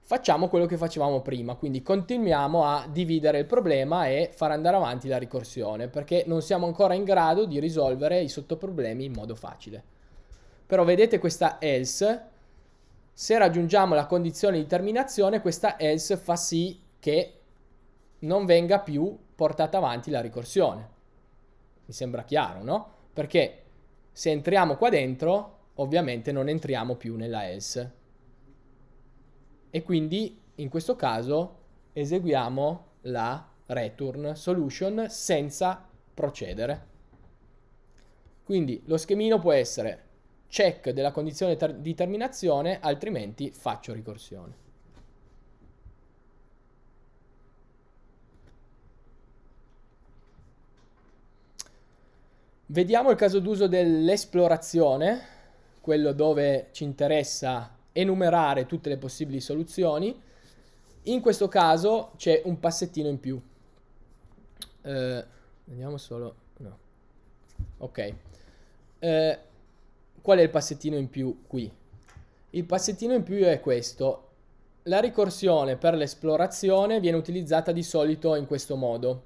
facciamo quello che facevamo prima, quindi continuiamo a dividere il problema e far andare avanti la ricorsione, perché non siamo ancora in grado di risolvere i sottoproblemi in modo facile. Però vedete questa else se raggiungiamo la condizione di terminazione, questa else fa sì che non venga più portata avanti la ricorsione. Mi sembra chiaro, no? Perché se entriamo qua dentro, ovviamente non entriamo più nella else. E quindi in questo caso eseguiamo la return solution senza procedere. Quindi lo schemino può essere check della condizione ter- di terminazione, altrimenti faccio ricorsione. Vediamo il caso d'uso dell'esplorazione, quello dove ci interessa enumerare tutte le possibili soluzioni. In questo caso c'è un passettino in più. Eh, vediamo solo... No. Ok. Eh, qual è il passettino in più qui? Il passettino in più è questo. La ricorsione per l'esplorazione viene utilizzata di solito in questo modo.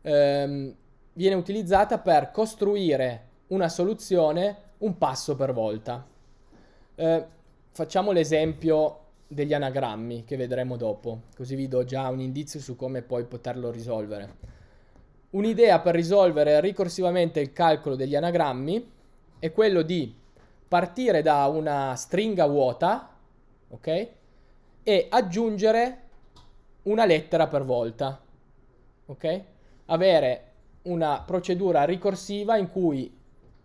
Eh, viene utilizzata per costruire una soluzione un passo per volta. Eh, facciamo l'esempio degli anagrammi che vedremo dopo, così vi do già un indizio su come poi poterlo risolvere. Un'idea per risolvere ricorsivamente il calcolo degli anagrammi è quello di partire da una stringa vuota, ok? E aggiungere una lettera per volta, ok? Avere una procedura ricorsiva in cui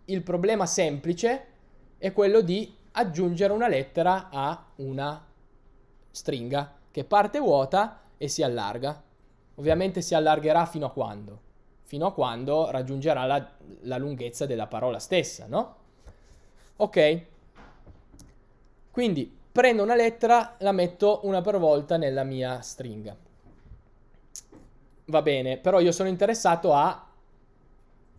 il problema semplice è quello di aggiungere una lettera a una stringa che parte vuota e si allarga. Ovviamente si allargherà fino a quando? Fino a quando raggiungerà la, la lunghezza della parola stessa, no? Ok? Quindi prendo una lettera, la metto una per volta nella mia stringa. Va bene, però io sono interessato a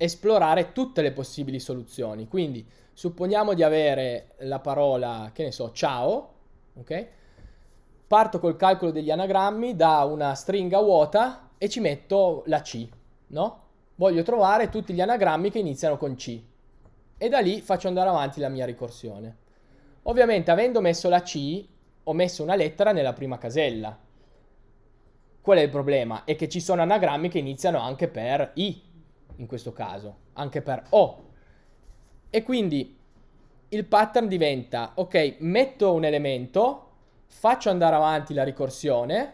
esplorare tutte le possibili soluzioni. Quindi supponiamo di avere la parola, che ne so, ciao, ok? Parto col calcolo degli anagrammi da una stringa vuota e ci metto la C, no? Voglio trovare tutti gli anagrammi che iniziano con C e da lì faccio andare avanti la mia ricorsione. Ovviamente avendo messo la C ho messo una lettera nella prima casella. Qual è il problema? È che ci sono anagrammi che iniziano anche per I, in questo caso, anche per O. E quindi il pattern diventa, ok, metto un elemento, faccio andare avanti la ricorsione,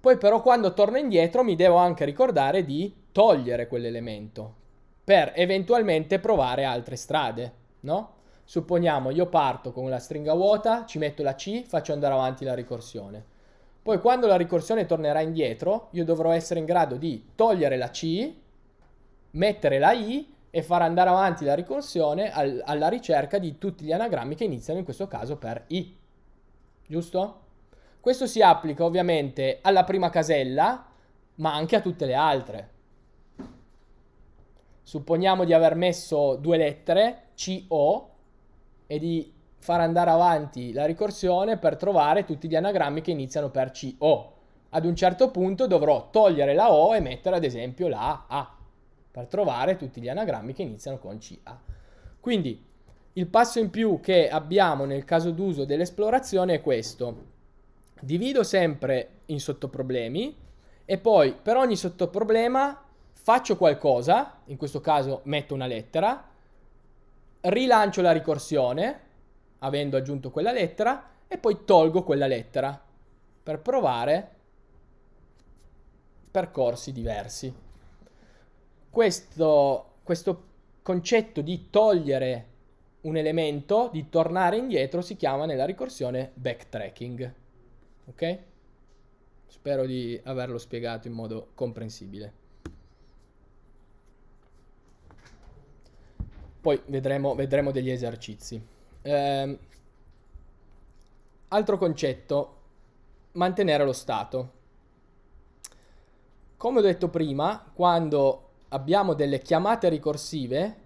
poi però quando torno indietro mi devo anche ricordare di togliere quell'elemento per eventualmente provare altre strade, no? Supponiamo io parto con la stringa vuota, ci metto la C, faccio andare avanti la ricorsione. Poi quando la ricorsione tornerà indietro, io dovrò essere in grado di togliere la C, mettere la I e far andare avanti la ricorsione al, alla ricerca di tutti gli anagrammi che iniziano in questo caso per I. Giusto? Questo si applica ovviamente alla prima casella, ma anche a tutte le altre. Supponiamo di aver messo due lettere, CO, e di far andare avanti la ricorsione per trovare tutti gli anagrammi che iniziano per CO. Ad un certo punto dovrò togliere la O e mettere ad esempio la A per trovare tutti gli anagrammi che iniziano con CA. Quindi il passo in più che abbiamo nel caso d'uso dell'esplorazione è questo. Divido sempre in sottoproblemi e poi per ogni sottoproblema faccio qualcosa, in questo caso metto una lettera, rilancio la ricorsione, avendo aggiunto quella lettera, e poi tolgo quella lettera per provare percorsi diversi. Questo, questo concetto di togliere un elemento, di tornare indietro, si chiama nella ricorsione backtracking. Ok? Spero di averlo spiegato in modo comprensibile. Poi vedremo, vedremo degli esercizi. Eh, altro concetto, mantenere lo stato. Come ho detto prima, quando abbiamo delle chiamate ricorsive,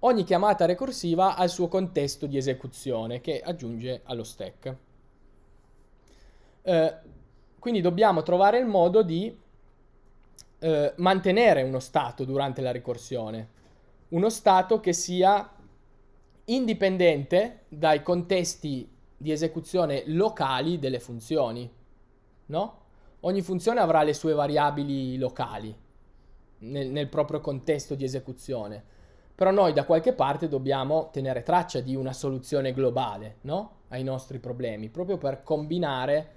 ogni chiamata ricorsiva ha il suo contesto di esecuzione che aggiunge allo stack. Eh, quindi dobbiamo trovare il modo di eh, mantenere uno stato durante la ricorsione uno Stato che sia indipendente dai contesti di esecuzione locali delle funzioni, no? Ogni funzione avrà le sue variabili locali nel, nel proprio contesto di esecuzione. Però noi da qualche parte dobbiamo tenere traccia di una soluzione globale, no? Ai nostri problemi, proprio per combinare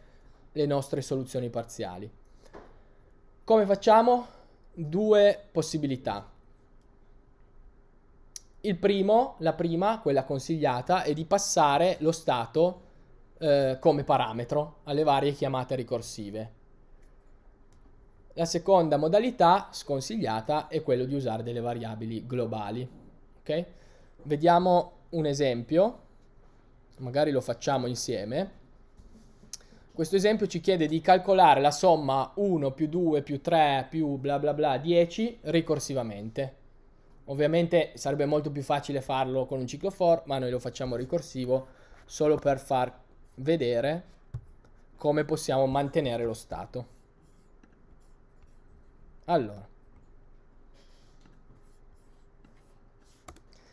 le nostre soluzioni parziali. Come facciamo? Due possibilità. Il primo, la prima, quella consigliata, è di passare lo stato eh, come parametro alle varie chiamate ricorsive. La seconda modalità sconsigliata è quello di usare delle variabili globali. Okay? Vediamo un esempio, magari lo facciamo insieme. Questo esempio ci chiede di calcolare la somma 1 più 2 più 3 più bla bla bla 10 ricorsivamente. Ovviamente sarebbe molto più facile farlo con un ciclo for, ma noi lo facciamo ricorsivo solo per far vedere come possiamo mantenere lo stato. Allora.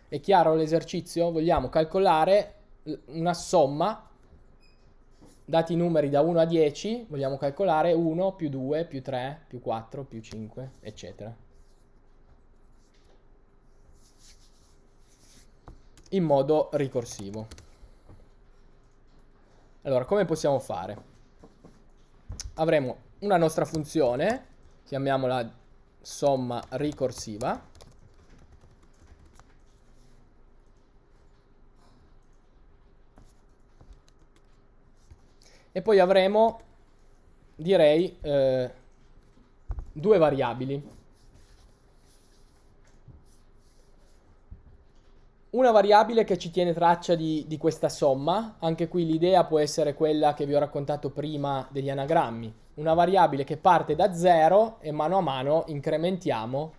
È chiaro l'esercizio? Vogliamo calcolare una somma dati i numeri da 1 a 10, vogliamo calcolare 1 più 2 più 3 più 4 più 5, eccetera. In modo ricorsivo. Allora, come possiamo fare? Avremo una nostra funzione, chiamiamola somma ricorsiva, E poi avremo, direi, eh, due variabili. Una variabile che ci tiene traccia di, di questa somma, anche qui l'idea può essere quella che vi ho raccontato prima degli anagrammi. Una variabile che parte da 0 e mano a mano incrementiamo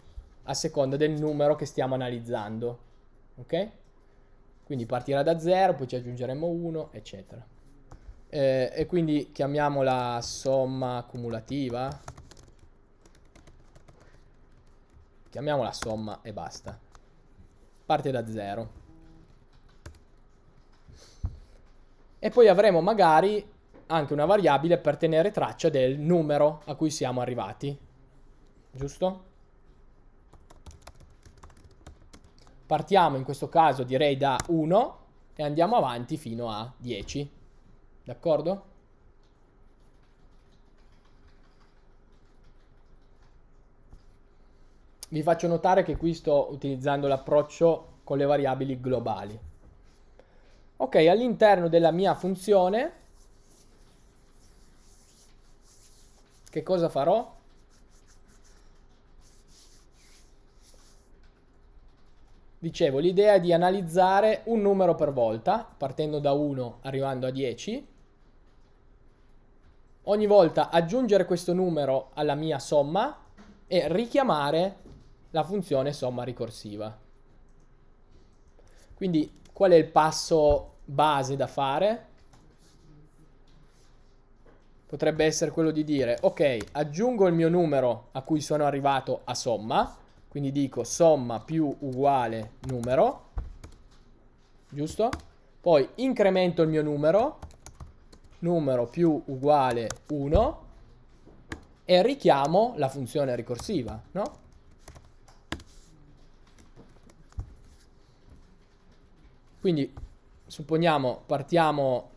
a seconda del numero che stiamo analizzando. Ok? Quindi partirà da 0, poi ci aggiungeremo 1, eccetera eh, e quindi chiamiamola somma cumulativa chiamiamola somma e basta parte da 0 e poi avremo magari anche una variabile per tenere traccia del numero a cui siamo arrivati giusto? partiamo in questo caso direi da 1 e andiamo avanti fino a 10 D'accordo? Vi faccio notare che qui sto utilizzando l'approccio con le variabili globali. Ok, all'interno della mia funzione, che cosa farò? Dicevo, l'idea è di analizzare un numero per volta, partendo da 1 arrivando a 10, ogni volta aggiungere questo numero alla mia somma e richiamare la funzione somma ricorsiva. Quindi qual è il passo base da fare? Potrebbe essere quello di dire, ok, aggiungo il mio numero a cui sono arrivato a somma, quindi dico somma più uguale numero, giusto? Poi incremento il mio numero numero più uguale 1 e richiamo la funzione ricorsiva, no? Quindi supponiamo partiamo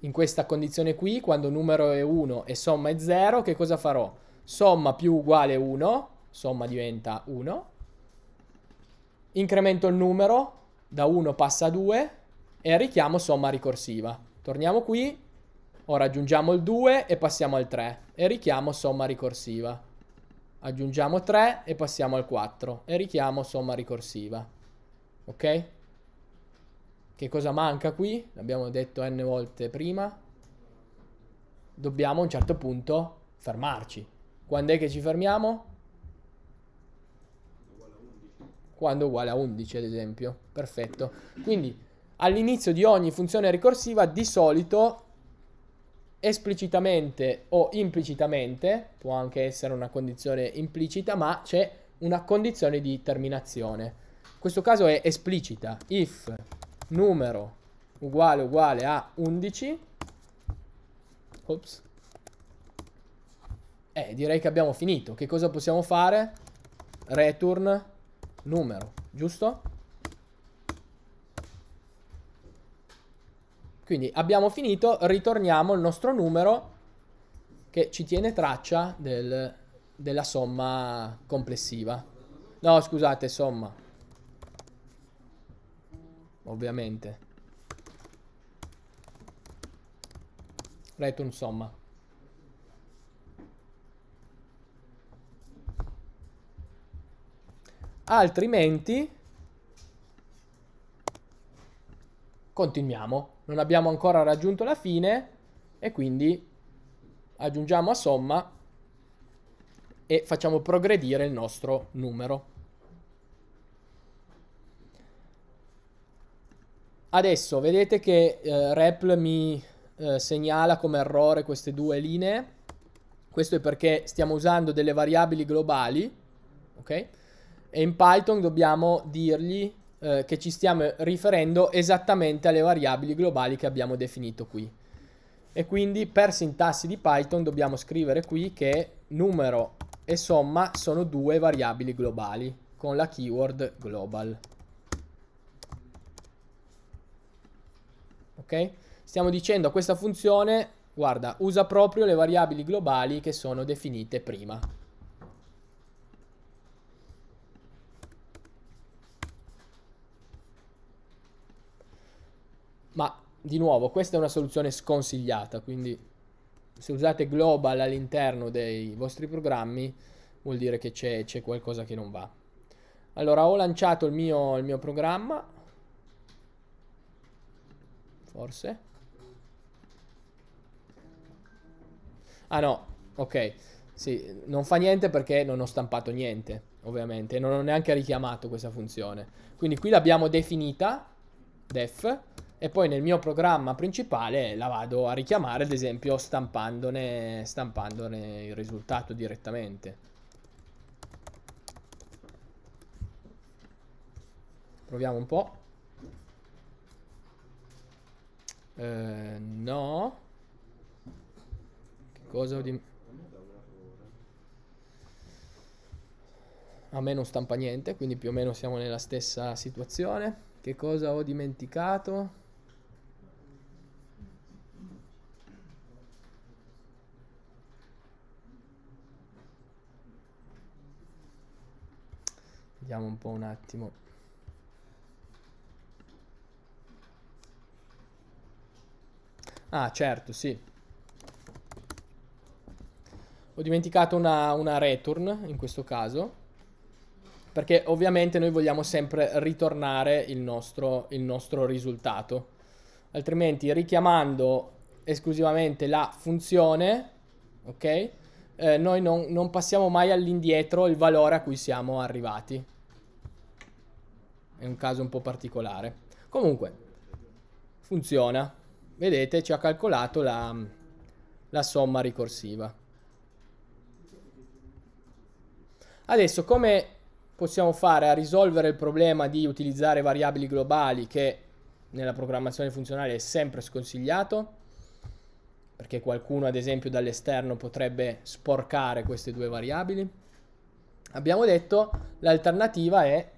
in questa condizione qui, quando numero è 1 e somma è 0, che cosa farò? Somma più uguale 1, somma diventa 1, incremento il numero, da 1 passa a 2 e richiamo somma ricorsiva. Torniamo qui, ora aggiungiamo il 2 e passiamo al 3 e richiamo somma ricorsiva. Aggiungiamo 3 e passiamo al 4 e richiamo somma ricorsiva. Ok? Che cosa manca qui? L'abbiamo detto n volte prima. Dobbiamo a un certo punto fermarci. Quando è che ci fermiamo? Quando uguale a 11 ad esempio. Perfetto. Quindi all'inizio di ogni funzione ricorsiva di solito esplicitamente o implicitamente, può anche essere una condizione implicita, ma c'è una condizione di terminazione. In questo caso è esplicita. If numero uguale uguale a 11. Ops. Eh, direi che abbiamo finito. Che cosa possiamo fare? Return numero, giusto? Quindi abbiamo finito, ritorniamo il nostro numero che ci tiene traccia del, della somma complessiva. No, scusate, somma. Ovviamente. Return somma. Altrimenti continuiamo. Non abbiamo ancora raggiunto la fine e quindi aggiungiamo a somma e facciamo progredire il nostro numero. Adesso vedete che eh, REPL mi eh, segnala come errore queste due linee. Questo è perché stiamo usando delle variabili globali, ok? E in Python dobbiamo dirgli eh, che ci stiamo riferendo esattamente alle variabili globali che abbiamo definito qui. E quindi per sintassi di Python dobbiamo scrivere qui che numero e somma sono due variabili globali con la keyword global. Ok? Stiamo dicendo a questa funzione, guarda, usa proprio le variabili globali che sono definite prima. Ma di nuovo, questa è una soluzione sconsigliata, quindi se usate global all'interno dei vostri programmi vuol dire che c'è, qualcosa che non va. Allora, ho lanciato il mio, il mio programma, forse. Ah no, ok. Sì, non fa niente perché non ho stampato niente, ovviamente. Non ho neanche richiamato questa funzione. Quindi qui l'abbiamo definita, def, e poi nel mio programma principale la vado a richiamare, ad esempio, stampandone, stampandone il risultato direttamente. Proviamo un po'. Eh, no. Che cosa ho di... A me non stampa niente, quindi più o meno siamo nella stessa situazione. Che cosa ho dimenticato? Vediamo un po' un attimo. Ah, certo, sì. Ho dimenticato una, una return in questo caso. Perché ovviamente noi vogliamo sempre ritornare il nostro, il nostro risultato. Altrimenti richiamando esclusivamente la funzione, ok? Eh, noi non, non passiamo mai all'indietro il valore a cui siamo arrivati è un caso un po' particolare. Comunque, funziona. Vedete, ci ha calcolato la, la somma ricorsiva. Adesso, come possiamo fare a risolvere il problema di utilizzare variabili globali che nella programmazione funzionale è sempre sconsigliato? Perché qualcuno, ad esempio, dall'esterno potrebbe sporcare queste due variabili. Abbiamo detto l'alternativa è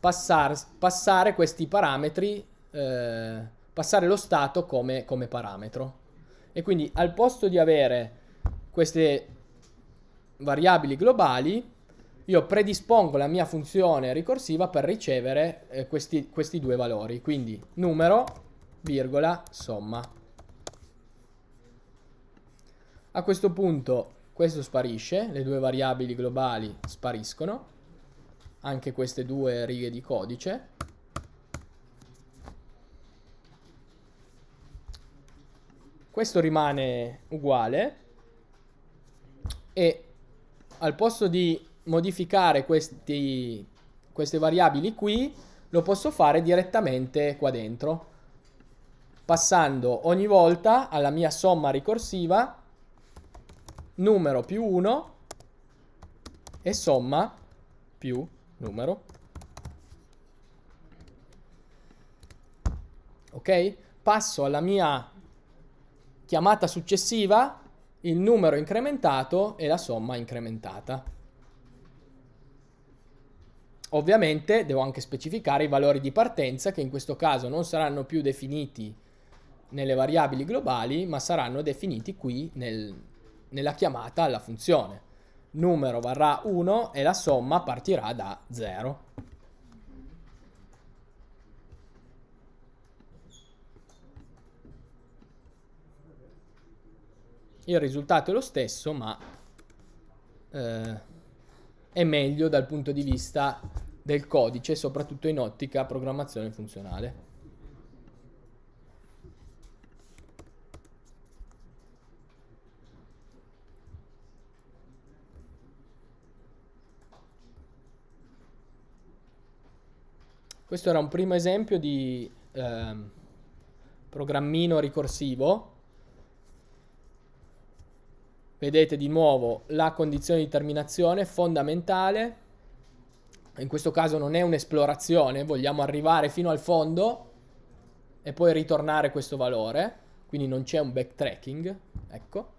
passare, passare questi parametri, eh, passare lo stato come, come parametro. E quindi al posto di avere queste variabili globali, io predispongo la mia funzione ricorsiva per ricevere eh, questi, questi, due valori. Quindi numero, virgola, somma. A questo punto questo sparisce, le due variabili globali spariscono anche queste due righe di codice. Questo rimane uguale e al posto di modificare questi, queste variabili qui, lo posso fare direttamente qua dentro, passando ogni volta alla mia somma ricorsiva numero più 1 e somma più numero. ok? Passo alla mia chiamata successiva il numero incrementato e la somma incrementata. Ovviamente devo anche specificare i valori di partenza che in questo caso non saranno più definiti nelle variabili globali, ma saranno definiti qui nel, nella chiamata alla funzione. Numero varrà 1 e la somma partirà da 0. Il risultato è lo stesso, ma eh, è meglio dal punto di vista del codice, soprattutto in ottica programmazione funzionale. Questo era un primo esempio di eh, programmino ricorsivo vedete di nuovo la condizione di terminazione fondamentale. In questo caso non è un'esplorazione, vogliamo arrivare fino al fondo e poi ritornare questo valore, quindi non c'è un backtracking, ecco.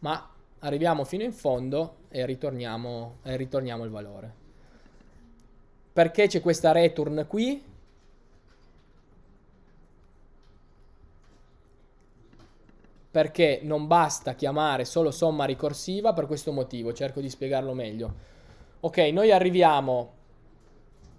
Ma arriviamo fino in fondo e ritorniamo, e ritorniamo il valore. Perché c'è questa return qui? Perché non basta chiamare solo somma ricorsiva per questo motivo, cerco di spiegarlo meglio. Ok, noi arriviamo,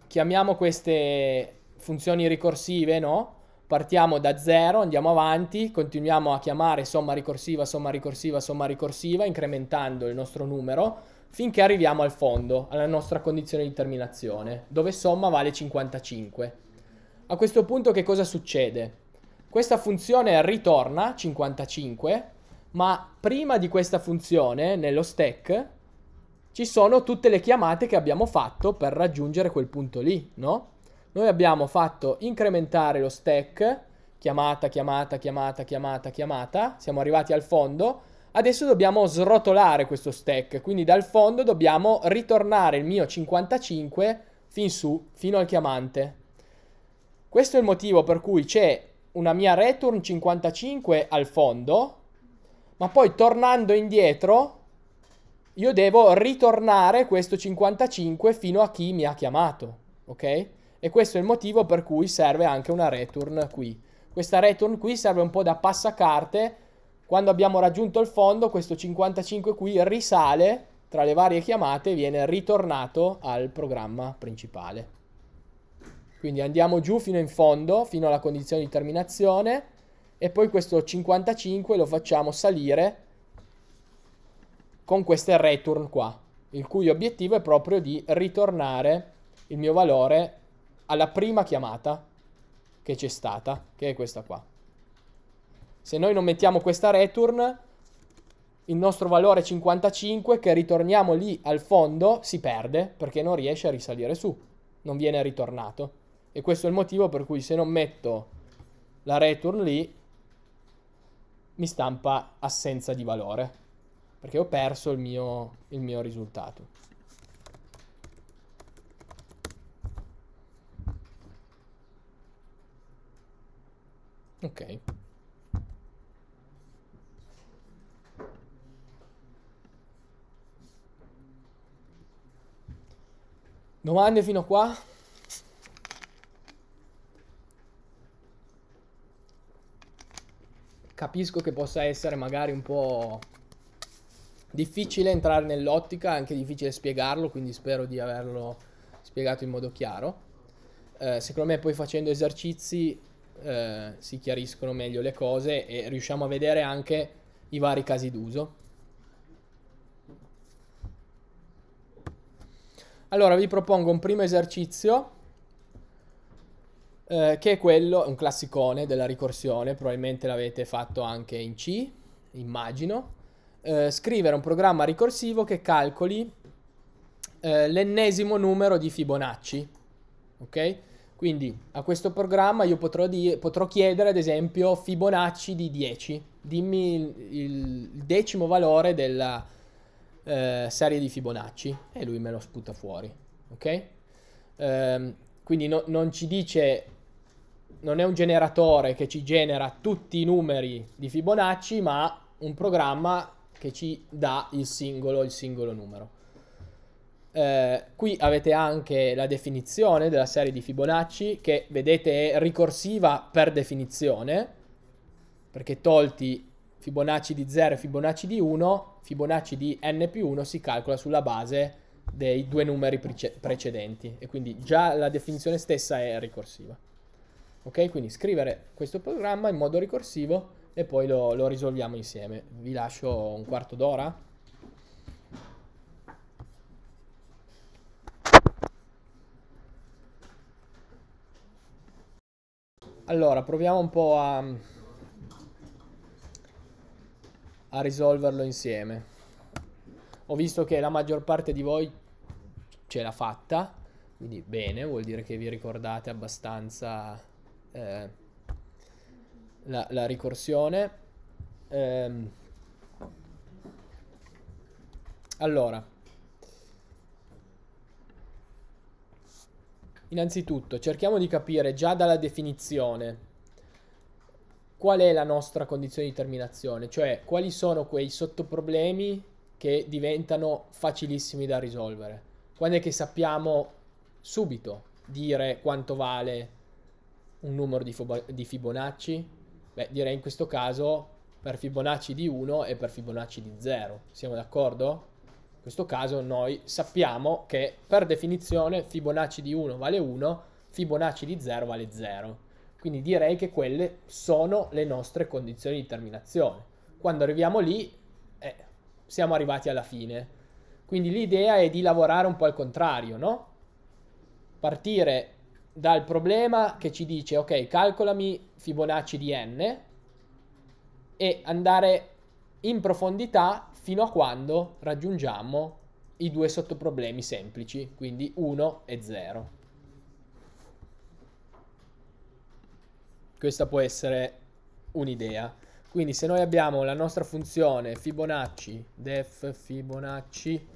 chiamiamo queste funzioni ricorsive, no? Partiamo da 0, andiamo avanti, continuiamo a chiamare somma ricorsiva, somma ricorsiva, somma ricorsiva, incrementando il nostro numero, finché arriviamo al fondo, alla nostra condizione di terminazione, dove somma vale 55. A questo punto che cosa succede? Questa funzione ritorna 55, ma prima di questa funzione, nello stack, ci sono tutte le chiamate che abbiamo fatto per raggiungere quel punto lì, no? Noi abbiamo fatto incrementare lo stack, chiamata, chiamata, chiamata, chiamata, chiamata, siamo arrivati al fondo, adesso dobbiamo srotolare questo stack, quindi dal fondo dobbiamo ritornare il mio 55 fin su, fino al chiamante. Questo è il motivo per cui c'è una mia return 55 al fondo, ma poi tornando indietro io devo ritornare questo 55 fino a chi mi ha chiamato, ok? E questo è il motivo per cui serve anche una return qui. Questa return qui serve un po' da passacarte. Quando abbiamo raggiunto il fondo, questo 55 qui risale tra le varie chiamate e viene ritornato al programma principale. Quindi andiamo giù fino in fondo, fino alla condizione di terminazione e poi questo 55 lo facciamo salire con queste return qua, il cui obiettivo è proprio di ritornare il mio valore alla prima chiamata che c'è stata, che è questa qua. Se noi non mettiamo questa return, il nostro valore 55 che ritorniamo lì al fondo si perde perché non riesce a risalire su, non viene ritornato. E questo è il motivo per cui se non metto la return lì, mi stampa assenza di valore. Perché ho perso il mio, il mio risultato. Ok. Domande fino a qua? Capisco che possa essere magari un po' difficile entrare nell'ottica, anche difficile spiegarlo, quindi spero di averlo spiegato in modo chiaro. Eh, secondo me poi facendo esercizi eh, si chiariscono meglio le cose e riusciamo a vedere anche i vari casi d'uso. Allora vi propongo un primo esercizio eh, che è quello, un classicone della ricorsione, probabilmente l'avete fatto anche in C, immagino. Eh, scrivere un programma ricorsivo che calcoli eh, l'ennesimo numero di Fibonacci, ok? Quindi a questo programma io potrò, di- potrò chiedere ad esempio Fibonacci di 10, dimmi il, il decimo valore della eh, serie di Fibonacci e lui me lo sputa fuori, ok? Um, quindi no, non ci dice non è un generatore che ci genera tutti i numeri di Fibonacci, ma un programma che ci dà il singolo, il singolo numero. Eh, qui avete anche la definizione della serie di Fibonacci che vedete è ricorsiva per definizione perché tolti Fibonacci di 0 e Fibonacci di 1, Fibonacci di n più 1 si calcola sulla base dei due numeri prece- precedenti e quindi già la definizione stessa è ricorsiva. Ok, quindi scrivere questo programma in modo ricorsivo e poi lo, lo risolviamo insieme. Vi lascio un quarto d'ora. Allora, proviamo un po' a, a risolverlo insieme. Ho visto che la maggior parte di voi ce l'ha fatta, quindi bene, vuol dire che vi ricordate abbastanza eh, la, la, ricorsione. Eh, allora, Innanzitutto, cerchiamo di capire già dalla definizione qual è la nostra condizione di terminazione, cioè quali sono quei sottoproblemi che diventano facilissimi da risolvere. Quando è che sappiamo subito dire quanto vale un numero di, Fibonacci? Beh, direi in questo caso per Fibonacci di 1 e per Fibonacci di 0. Siamo d'accordo? questo caso noi sappiamo che per definizione Fibonacci di 1 vale 1, Fibonacci di 0 vale 0. Quindi direi che quelle sono le nostre condizioni di terminazione. Quando arriviamo lì, eh, siamo arrivati alla fine. Quindi l'idea è di lavorare un po' al contrario, no? Partire dal problema che ci dice, ok, calcolami Fibonacci di n e andare in profondità fino a quando raggiungiamo i due sottoproblemi semplici, quindi 1 e 0. Questa può essere un'idea. Quindi se noi abbiamo la nostra funzione Fibonacci, def Fibonacci,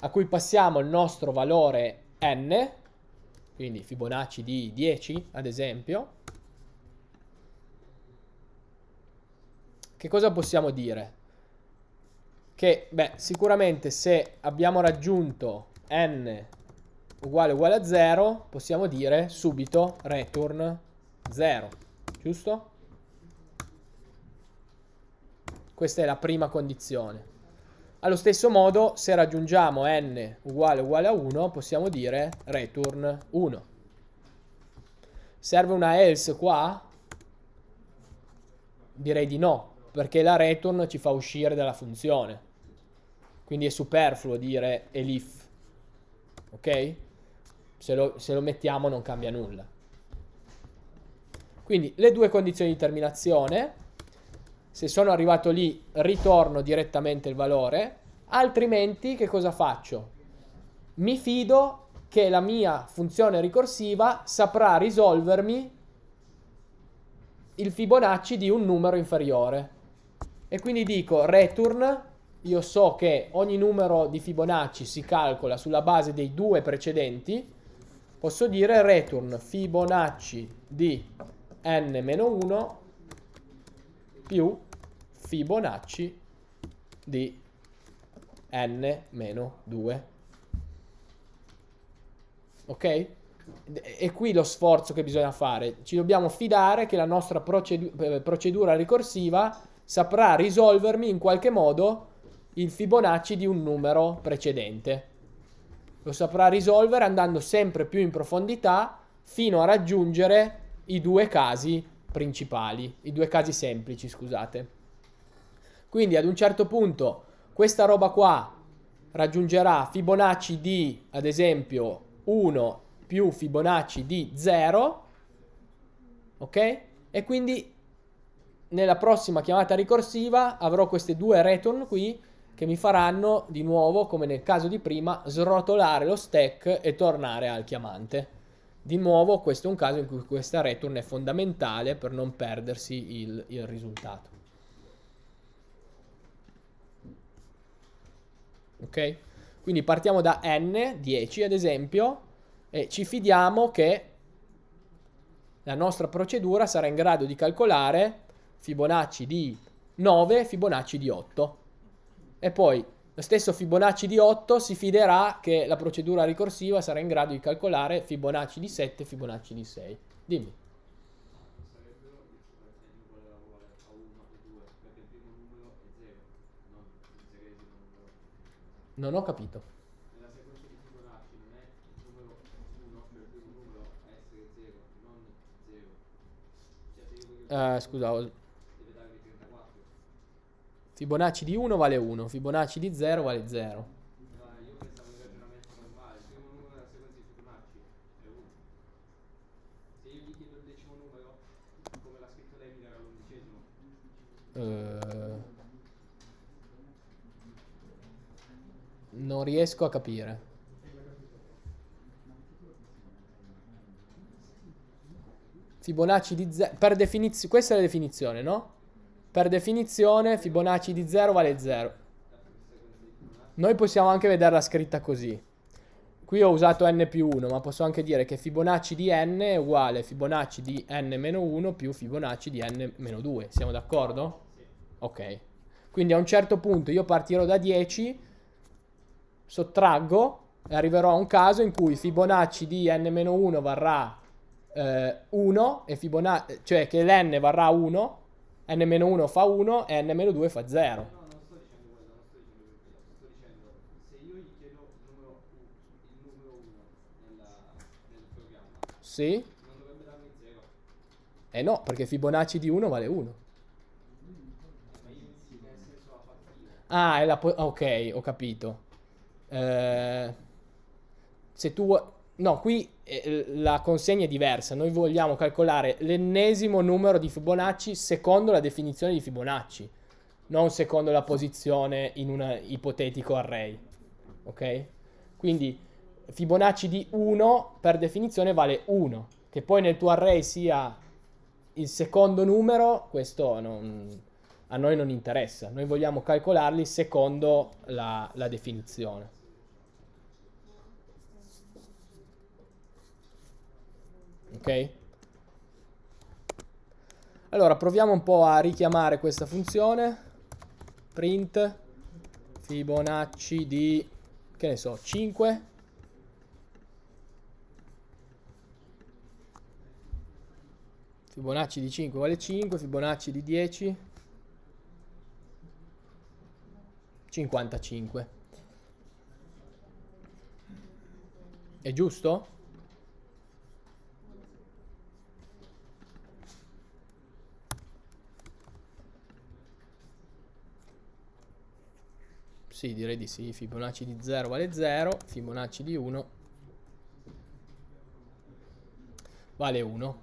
a cui passiamo il nostro valore n, quindi Fibonacci di 10 ad esempio, che cosa possiamo dire? che beh, sicuramente se abbiamo raggiunto n uguale uguale a 0, possiamo dire subito return 0, giusto? Questa è la prima condizione. Allo stesso modo, se raggiungiamo n uguale uguale a 1, possiamo dire return 1. Serve una else qua? Direi di no, perché la return ci fa uscire dalla funzione. Quindi è superfluo dire elif. Ok? Se lo, se lo mettiamo non cambia nulla. Quindi le due condizioni di terminazione. Se sono arrivato lì ritorno direttamente il valore. Altrimenti che cosa faccio? Mi fido che la mia funzione ricorsiva saprà risolvermi il Fibonacci di un numero inferiore. E quindi dico return io so che ogni numero di Fibonacci si calcola sulla base dei due precedenti, posso dire return Fibonacci di n-1 più Fibonacci di n-2. Ok? È qui lo sforzo che bisogna fare. Ci dobbiamo fidare che la nostra procedu- procedura ricorsiva saprà risolvermi in qualche modo il Fibonacci di un numero precedente. Lo saprà risolvere andando sempre più in profondità fino a raggiungere i due casi principali, i due casi semplici, scusate. Quindi ad un certo punto questa roba qua raggiungerà Fibonacci di, ad esempio, 1 più Fibonacci di 0, ok? E quindi nella prossima chiamata ricorsiva avrò queste due return qui che mi faranno di nuovo, come nel caso di prima, srotolare lo stack e tornare al chiamante. Di nuovo questo è un caso in cui questa return è fondamentale per non perdersi il, il risultato. Ok? Quindi partiamo da n, 10 ad esempio, e ci fidiamo che la nostra procedura sarà in grado di calcolare Fibonacci di 9, Fibonacci di 8. E poi lo stesso Fibonacci di 8 si fiderà che la procedura ricorsiva sarà in grado di calcolare Fibonacci di 7, Fibonacci di 6. Dimmi. sarebbero il n uguale a uguale a 1 e 2 perché il primo numero è 0 non ho capito. nella sequenza di Fibonacci non è il numero 1 per il primo numero a essere 0 non 0 se io voglio Eh, scusa, ho- deve darmi 34 Fibonacci di 1 vale 1, Fibonacci di 0 vale 0. no, io pensavo in ragionamento normale il primo numero della sequenza di Fibonacci è 1 se io gli chiedo il decimo numero come l'ha scritto lei mi darà l'undicesimo Eh, non riesco a capire. Fibonacci di 0 per definizione, questa è la definizione, no? Per definizione Fibonacci di 0 vale 0. Noi possiamo anche vederla scritta così. Qui ho usato n più 1, ma posso anche dire che Fibonacci di n è uguale a Fibonacci di n meno 1 più Fibonacci di n meno 2. Siamo d'accordo? Ok. Quindi a un certo punto io partirò da 10, sottraggo e arriverò a un caso in cui Fibonacci di n meno 1 varrà eh, 1, e Fibonacci, cioè che l'n varrà 1, n meno 1 fa 1 e n meno 2 fa 0. No, non sto dicendo quello, non sto dicendo quello, sto dicendo se io gli chiedo il numero, u- il numero 1 nella, nel programma, Sì? non dovrebbe darmi 0, Eh no, perché Fibonacci di 1 vale 1. ma io sì, nel senso la fattiva. Ah, è la ok, ho capito. Eh, se tu... vuoi- No, qui eh, la consegna è diversa. Noi vogliamo calcolare l'ennesimo numero di Fibonacci secondo la definizione di Fibonacci, non secondo la posizione in un ipotetico array. Ok? Quindi Fibonacci di 1 per definizione vale 1. Che poi nel tuo array sia il secondo numero, questo non- a noi non interessa. Noi vogliamo calcolarli secondo la, la definizione. Ok? Allora proviamo un po' a richiamare questa funzione. Print Fibonacci di, che ne so, 5. Fibonacci di 5 vale 5, Fibonacci di 10 55. È giusto? Sì, direi di sì. Fibonacci di 0 vale 0, Fibonacci di 1 vale 1.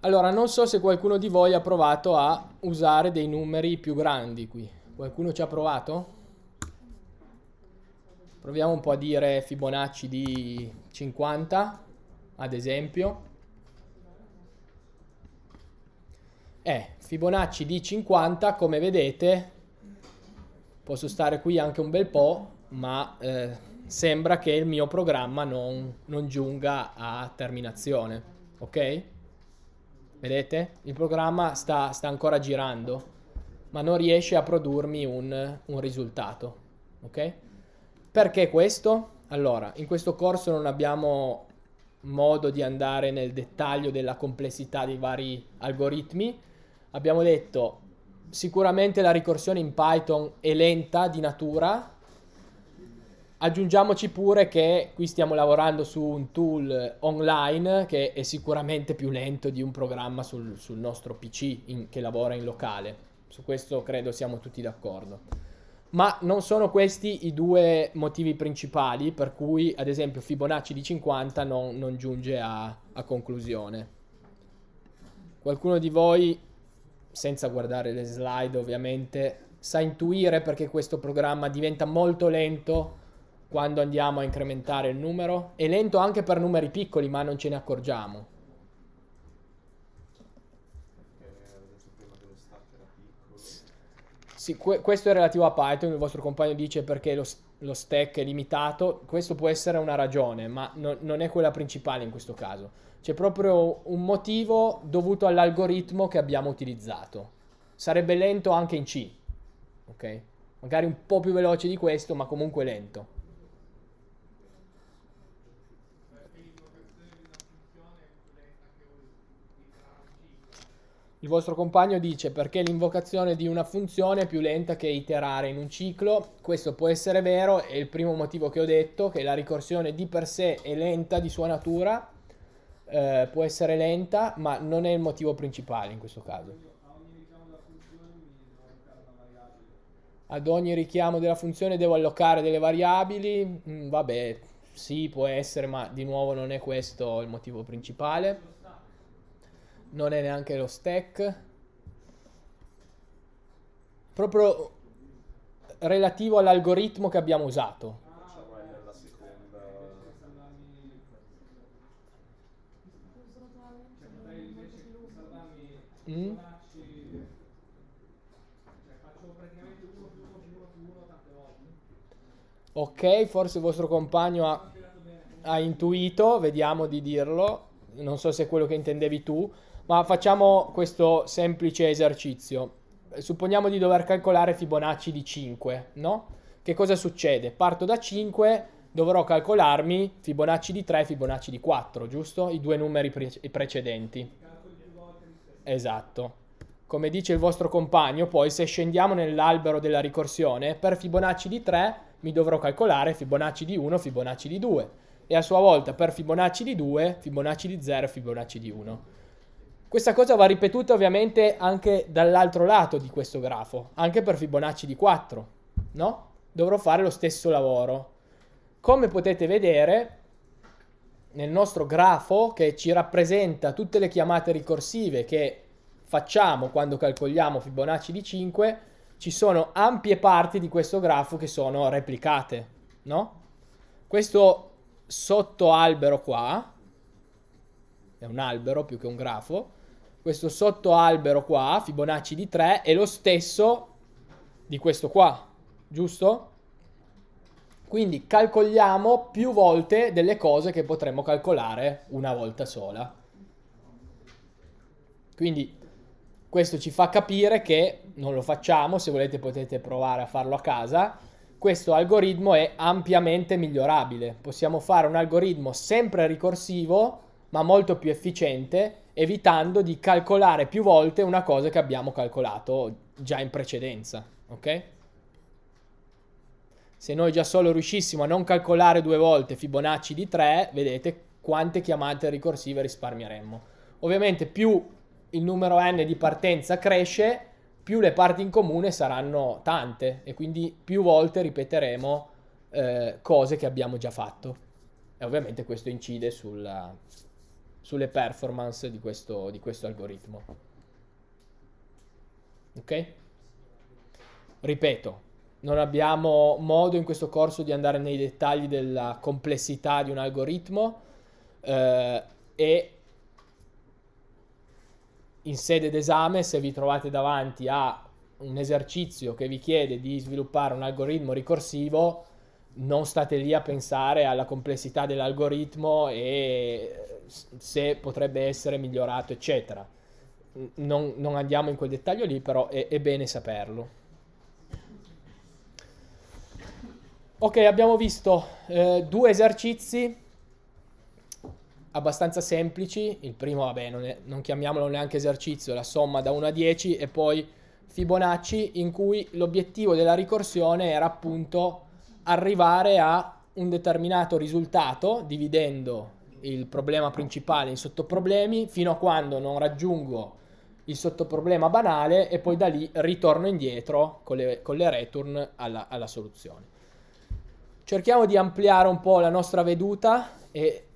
Allora, non so se qualcuno di voi ha provato a usare dei numeri più grandi qui. Qualcuno ci ha provato? Proviamo un po' a dire Fibonacci di 50, ad esempio. Eh, Fibonacci di 50, come vedete, posso stare qui anche un bel po', ma eh, sembra che il mio programma non, non giunga a terminazione. Ok? Vedete? Il programma sta, sta ancora girando, ma non riesce a produrmi un, un risultato. Ok? Perché questo? Allora, in questo corso non abbiamo modo di andare nel dettaglio della complessità dei vari algoritmi. Abbiamo detto sicuramente la ricorsione in Python è lenta di natura. Aggiungiamoci pure che qui stiamo lavorando su un tool online che è sicuramente più lento di un programma sul, sul nostro PC in- che lavora in locale. Su questo credo siamo tutti d'accordo. Ma non sono questi i due motivi principali per cui, ad esempio, Fibonacci di 50 non, non giunge a, a conclusione. Qualcuno di voi, senza guardare le slide ovviamente, sa intuire perché questo programma diventa molto lento quando andiamo a incrementare il numero? È lento anche per numeri piccoli, ma non ce ne accorgiamo. Sì, que- questo è relativo a Python, il vostro compagno dice perché lo, lo stack è limitato, questo può essere una ragione, ma no- non è quella principale in questo caso. C'è proprio un motivo dovuto all'algoritmo che abbiamo utilizzato. Sarebbe lento anche in C, ok? Magari un po' più veloce di questo, ma comunque lento. Il vostro compagno dice perché l'invocazione di una funzione è più lenta che iterare in un ciclo. Questo può essere vero, è il primo motivo che ho detto, che la ricorsione di per sé è lenta di sua natura, eh, può essere lenta, ma non è il motivo principale in questo caso. Ad ogni richiamo della funzione devo allocare delle variabili, Mm, vabbè, sì, può essere, ma di nuovo non è questo il motivo principale non è neanche lo stack. Proprio relativo all'algoritmo che abbiamo usato. Mm? Ok, forse il vostro compagno ha, ha intuito, vediamo di dirlo. Non so se è quello che intendevi tu, ma facciamo questo semplice esercizio. Supponiamo di dover calcolare Fibonacci di 5, no? Che cosa succede? Parto da 5, dovrò calcolarmi Fibonacci di 3 e Fibonacci di 4, giusto? I due numeri pre- precedenti. Esatto. Come dice il vostro compagno, poi se scendiamo nell'albero della ricorsione, per Fibonacci di 3 mi dovrò calcolare Fibonacci di 1, Fibonacci di 2 e a sua volta per Fibonacci di 2, Fibonacci di 0 e Fibonacci di 1. Questa cosa va ripetuta ovviamente anche dall'altro lato di questo grafo, anche per Fibonacci di 4, no? Dovrò fare lo stesso lavoro. Come potete vedere, nel nostro grafo che ci rappresenta tutte le chiamate ricorsive che facciamo quando calcoliamo Fibonacci di 5, ci sono ampie parti di questo grafo che sono replicate, no? Questo sottoalbero qua, è un albero più che un grafo, questo sottoalbero qua, Fibonacci di 3, è lo stesso di questo qua, giusto? Quindi calcoliamo più volte delle cose che potremmo calcolare una volta sola. Quindi questo ci fa capire che non lo facciamo, se volete potete provare a farlo a casa. Questo algoritmo è ampiamente migliorabile. Possiamo fare un algoritmo sempre ricorsivo, ma molto più efficiente, evitando di calcolare più volte una cosa che abbiamo calcolato già in precedenza, ok? Se noi già solo riuscissimo a non calcolare due volte Fibonacci di 3, vedete quante chiamate ricorsive risparmieremmo. Ovviamente più il numero n di partenza cresce, più le parti in comune saranno tante e quindi più volte ripeteremo eh, cose che abbiamo già fatto. E ovviamente questo incide sulla, sulle performance di questo, di questo algoritmo. Ok? Ripeto, non abbiamo modo in questo corso di andare nei dettagli della complessità di un algoritmo eh, e in sede d'esame se vi trovate davanti a un esercizio che vi chiede di sviluppare un algoritmo ricorsivo non state lì a pensare alla complessità dell'algoritmo e se potrebbe essere migliorato eccetera non, non andiamo in quel dettaglio lì però è, è bene saperlo Ok, abbiamo visto eh, due esercizi abbastanza semplici. Il primo, vabbè, non, è, non, chiamiamolo neanche esercizio, la somma da 1 a 10 e poi Fibonacci, in cui l'obiettivo della ricorsione era appunto arrivare a un determinato risultato, dividendo il problema principale in sottoproblemi, fino a quando non raggiungo il sottoproblema banale e poi da lì ritorno indietro con le, con le return alla, alla soluzione. Cerchiamo di ampliare un po' la nostra veduta e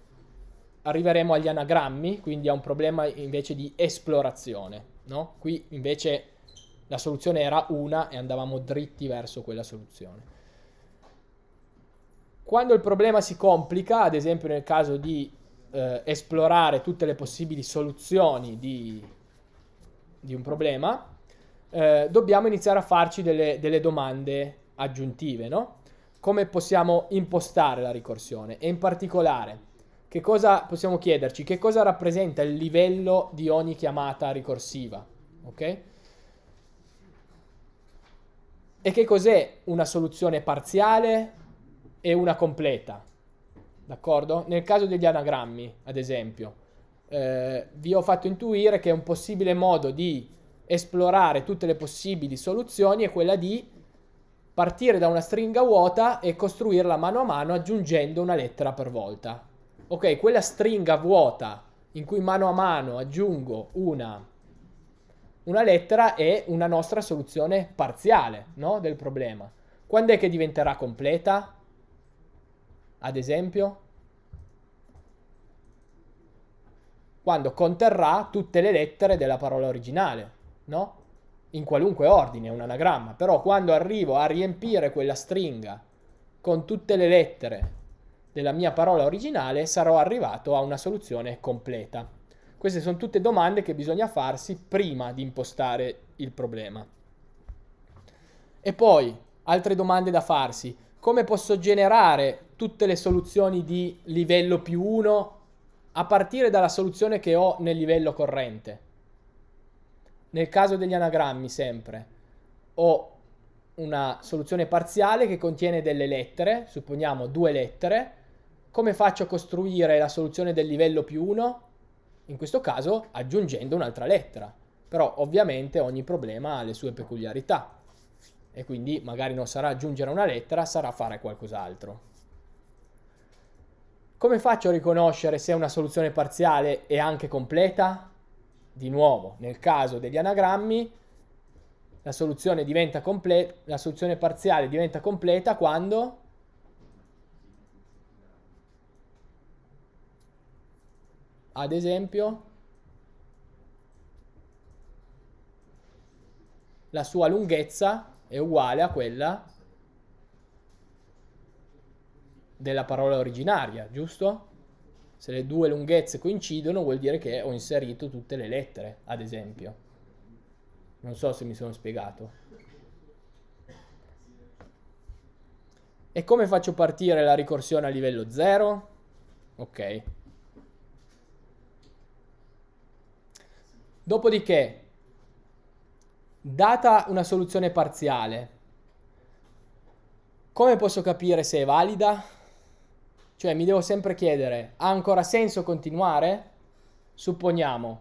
arriveremo agli anagrammi, quindi a un problema invece di esplorazione. No? Qui invece la soluzione era una e andavamo dritti verso quella soluzione. Quando il problema si complica, ad esempio nel caso di eh, esplorare tutte le possibili soluzioni di, di un problema, eh, dobbiamo iniziare a farci delle, delle domande aggiuntive, no? Come possiamo impostare la ricorsione e in particolare che cosa possiamo chiederci? Che cosa rappresenta il livello di ogni chiamata ricorsiva? Ok? E che cos'è una soluzione parziale e una completa? D'accordo? Nel caso degli anagrammi, ad esempio, eh, vi ho fatto intuire che un possibile modo di esplorare tutte le possibili soluzioni è quella di partire da una stringa vuota e costruirla mano a mano aggiungendo una lettera per volta ok, quella stringa vuota in cui mano a mano aggiungo una, una lettera è una nostra soluzione parziale no, del problema. Quando è che diventerà completa? Ad esempio? Quando conterrà tutte le lettere della parola originale, no? In qualunque ordine, un anagramma. Però quando arrivo a riempire quella stringa con tutte le lettere della mia parola originale sarò arrivato a una soluzione completa. Queste sono tutte domande che bisogna farsi prima di impostare il problema. E poi, altre domande da farsi. Come posso generare tutte le soluzioni di livello più 1 a partire dalla soluzione che ho nel livello corrente? Nel caso degli anagrammi, sempre, ho una soluzione parziale che contiene delle lettere, supponiamo due lettere, come faccio a costruire la soluzione del livello più 1? In questo caso aggiungendo un'altra lettera. Però ovviamente ogni problema ha le sue peculiarità e quindi magari non sarà aggiungere una lettera, sarà fare qualcos'altro. Come faccio a riconoscere se una soluzione parziale è anche completa? Di nuovo, nel caso degli anagrammi, la soluzione, comple- la soluzione parziale diventa completa quando ad esempio la sua lunghezza è uguale a quella della parola originaria, giusto? Se le due lunghezze coincidono vuol dire che ho inserito tutte le lettere, ad esempio. Non so se mi sono spiegato. E come faccio partire la ricorsione a livello 0? Ok. Dopodiché, data una soluzione parziale, come posso capire se è valida? Cioè mi devo sempre chiedere, ha ancora senso continuare? Supponiamo,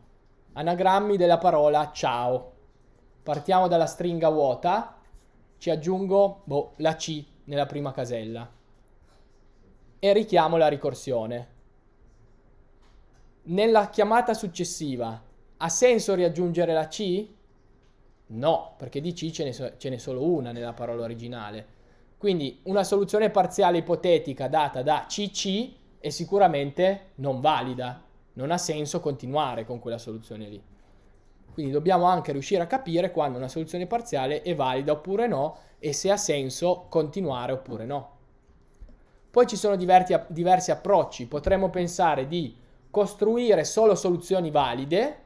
anagrammi della parola ciao. Partiamo dalla stringa vuota, ci aggiungo boh, la C nella prima casella e richiamo la ricorsione. Nella chiamata successiva ha senso riaggiungere la C? No, perché di C ce n'è, so- ce n'è solo una nella parola originale. Quindi una soluzione parziale ipotetica data da CC è sicuramente non valida. Non ha senso continuare con quella soluzione lì. Quindi dobbiamo anche riuscire a capire quando una soluzione parziale è valida oppure no e se ha senso continuare oppure no. Poi ci sono diversi, diversi approcci. Potremmo pensare di costruire solo soluzioni valide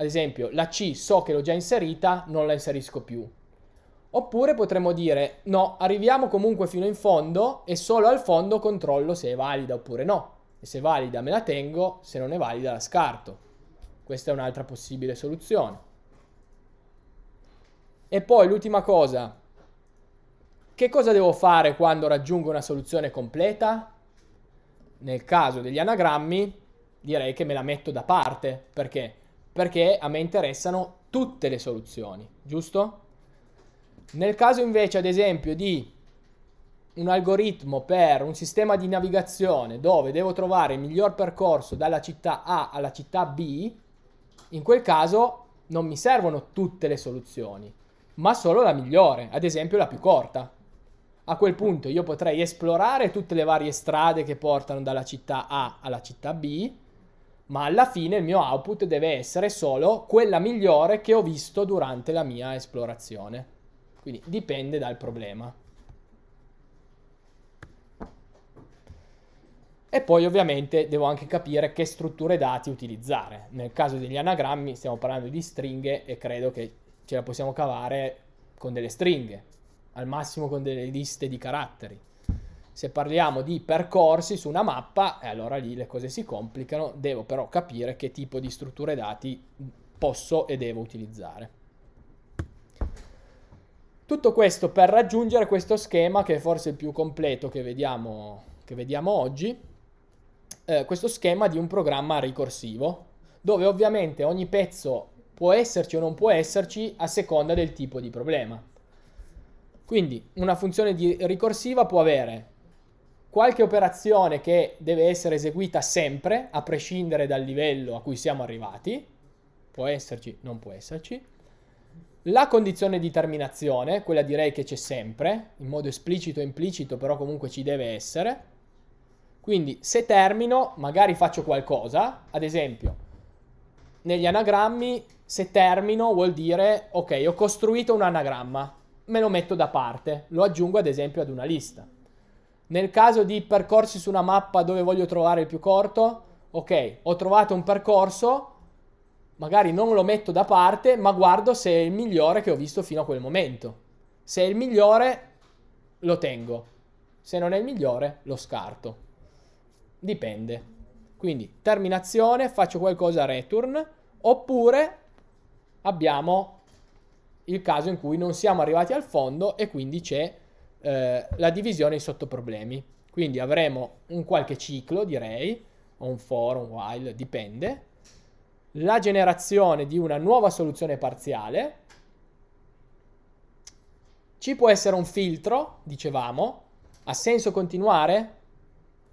ad esempio, la C so che l'ho già inserita, non la inserisco più. Oppure potremmo dire no, arriviamo comunque fino in fondo e solo al fondo controllo se è valida oppure no. E se è valida me la tengo, se non è valida la scarto. Questa è un'altra possibile soluzione. E poi l'ultima cosa, che cosa devo fare quando raggiungo una soluzione completa? Nel caso degli anagrammi direi che me la metto da parte, perché? Perché a me interessano tutte le soluzioni, giusto? Nel caso invece, ad esempio, di un algoritmo per un sistema di navigazione dove devo trovare il miglior percorso dalla città A alla città B, in quel caso non mi servono tutte le soluzioni, ma solo la migliore, ad esempio la più corta. A quel punto io potrei esplorare tutte le varie strade che portano dalla città A alla città B ma alla fine il mio output deve essere solo quella migliore che ho visto durante la mia esplorazione. Quindi dipende dal problema. E poi ovviamente devo anche capire che strutture dati utilizzare. Nel caso degli anagrammi stiamo parlando di stringhe e credo che ce la possiamo cavare con delle stringhe, al massimo con delle liste di caratteri. Se parliamo di percorsi su una mappa, e allora lì le cose si complicano, devo però capire che tipo di strutture dati posso e devo utilizzare. Tutto questo per raggiungere questo schema che è forse il più completo che vediamo, che vediamo oggi, eh, questo schema di un programma ricorsivo, dove ovviamente ogni pezzo può esserci o non può esserci a seconda del tipo di problema. Quindi una funzione ricorsiva può avere qualche operazione che deve essere eseguita sempre, a prescindere dal livello a cui siamo arrivati, può esserci, non può esserci. La condizione di terminazione, quella direi che c'è sempre, in modo esplicito o implicito, però comunque ci deve essere. Quindi se termino, magari faccio qualcosa, ad esempio, negli anagrammi, se termino vuol dire, ok, ho costruito un anagramma, me lo metto da parte, lo aggiungo ad esempio ad una lista. Nel caso di percorsi su una mappa dove voglio trovare il più corto, ok, ho trovato un percorso, magari non lo metto da parte, ma guardo se è il migliore che ho visto fino a quel momento. Se è il migliore, lo tengo. Se non è il migliore, lo scarto. Dipende. Quindi terminazione, faccio qualcosa return, oppure abbiamo il caso in cui non siamo arrivati al fondo e quindi c'è eh, la divisione in sottoproblemi. Quindi avremo un qualche ciclo, direi, o un for, un while, dipende, la generazione di una nuova soluzione parziale, ci può essere un filtro, dicevamo, ha senso continuare?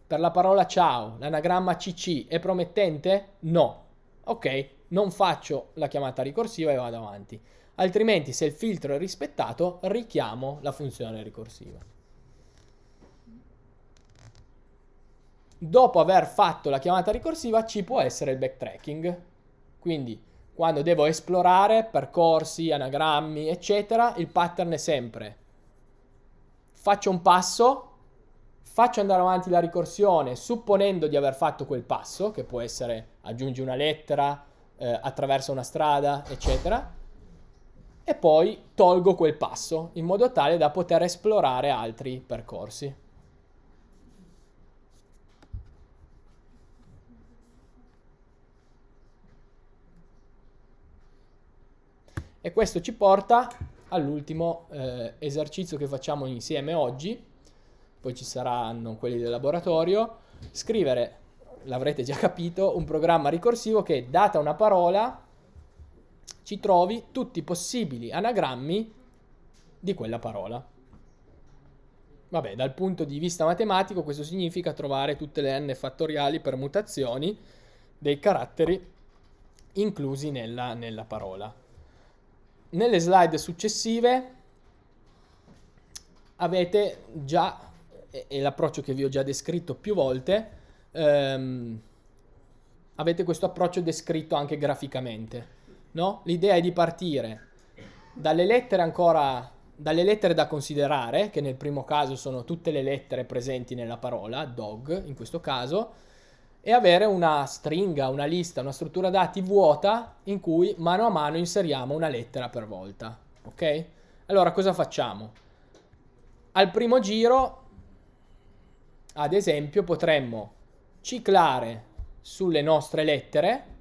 per la parola ciao, l'anagramma CC è promettente? No. Ok, non faccio la chiamata ricorsiva e vado avanti. Altrimenti, se il filtro è rispettato, richiamo la funzione ricorsiva. Dopo aver fatto la chiamata ricorsiva ci può essere il backtracking. Quindi, quando devo esplorare percorsi, anagrammi, eccetera, il pattern è sempre faccio un passo, faccio andare avanti la ricorsione supponendo di aver fatto quel passo, che può essere aggiungi una lettera, eh, attraversa una strada, eccetera, e poi tolgo quel passo in modo tale da poter esplorare altri percorsi. E questo ci porta all'ultimo eh, esercizio che facciamo insieme oggi, poi ci saranno quelli del laboratorio, scrivere, l'avrete già capito, un programma ricorsivo che, data una parola, ci trovi tutti i possibili anagrammi di quella parola. Vabbè, dal punto di vista matematico questo significa trovare tutte le n fattoriali permutazioni dei caratteri inclusi nella, nella parola. Nelle slide successive avete già è l'approccio che vi ho già descritto più volte, ehm, avete questo approccio descritto anche graficamente. No? L'idea è di partire dalle lettere ancora dalle lettere da considerare, che nel primo caso sono tutte le lettere presenti nella parola, dog in questo caso, e avere una stringa, una lista, una struttura dati vuota in cui mano a mano inseriamo una lettera per volta. Ok? Allora cosa facciamo? Al primo giro ad esempio potremmo ciclare sulle nostre lettere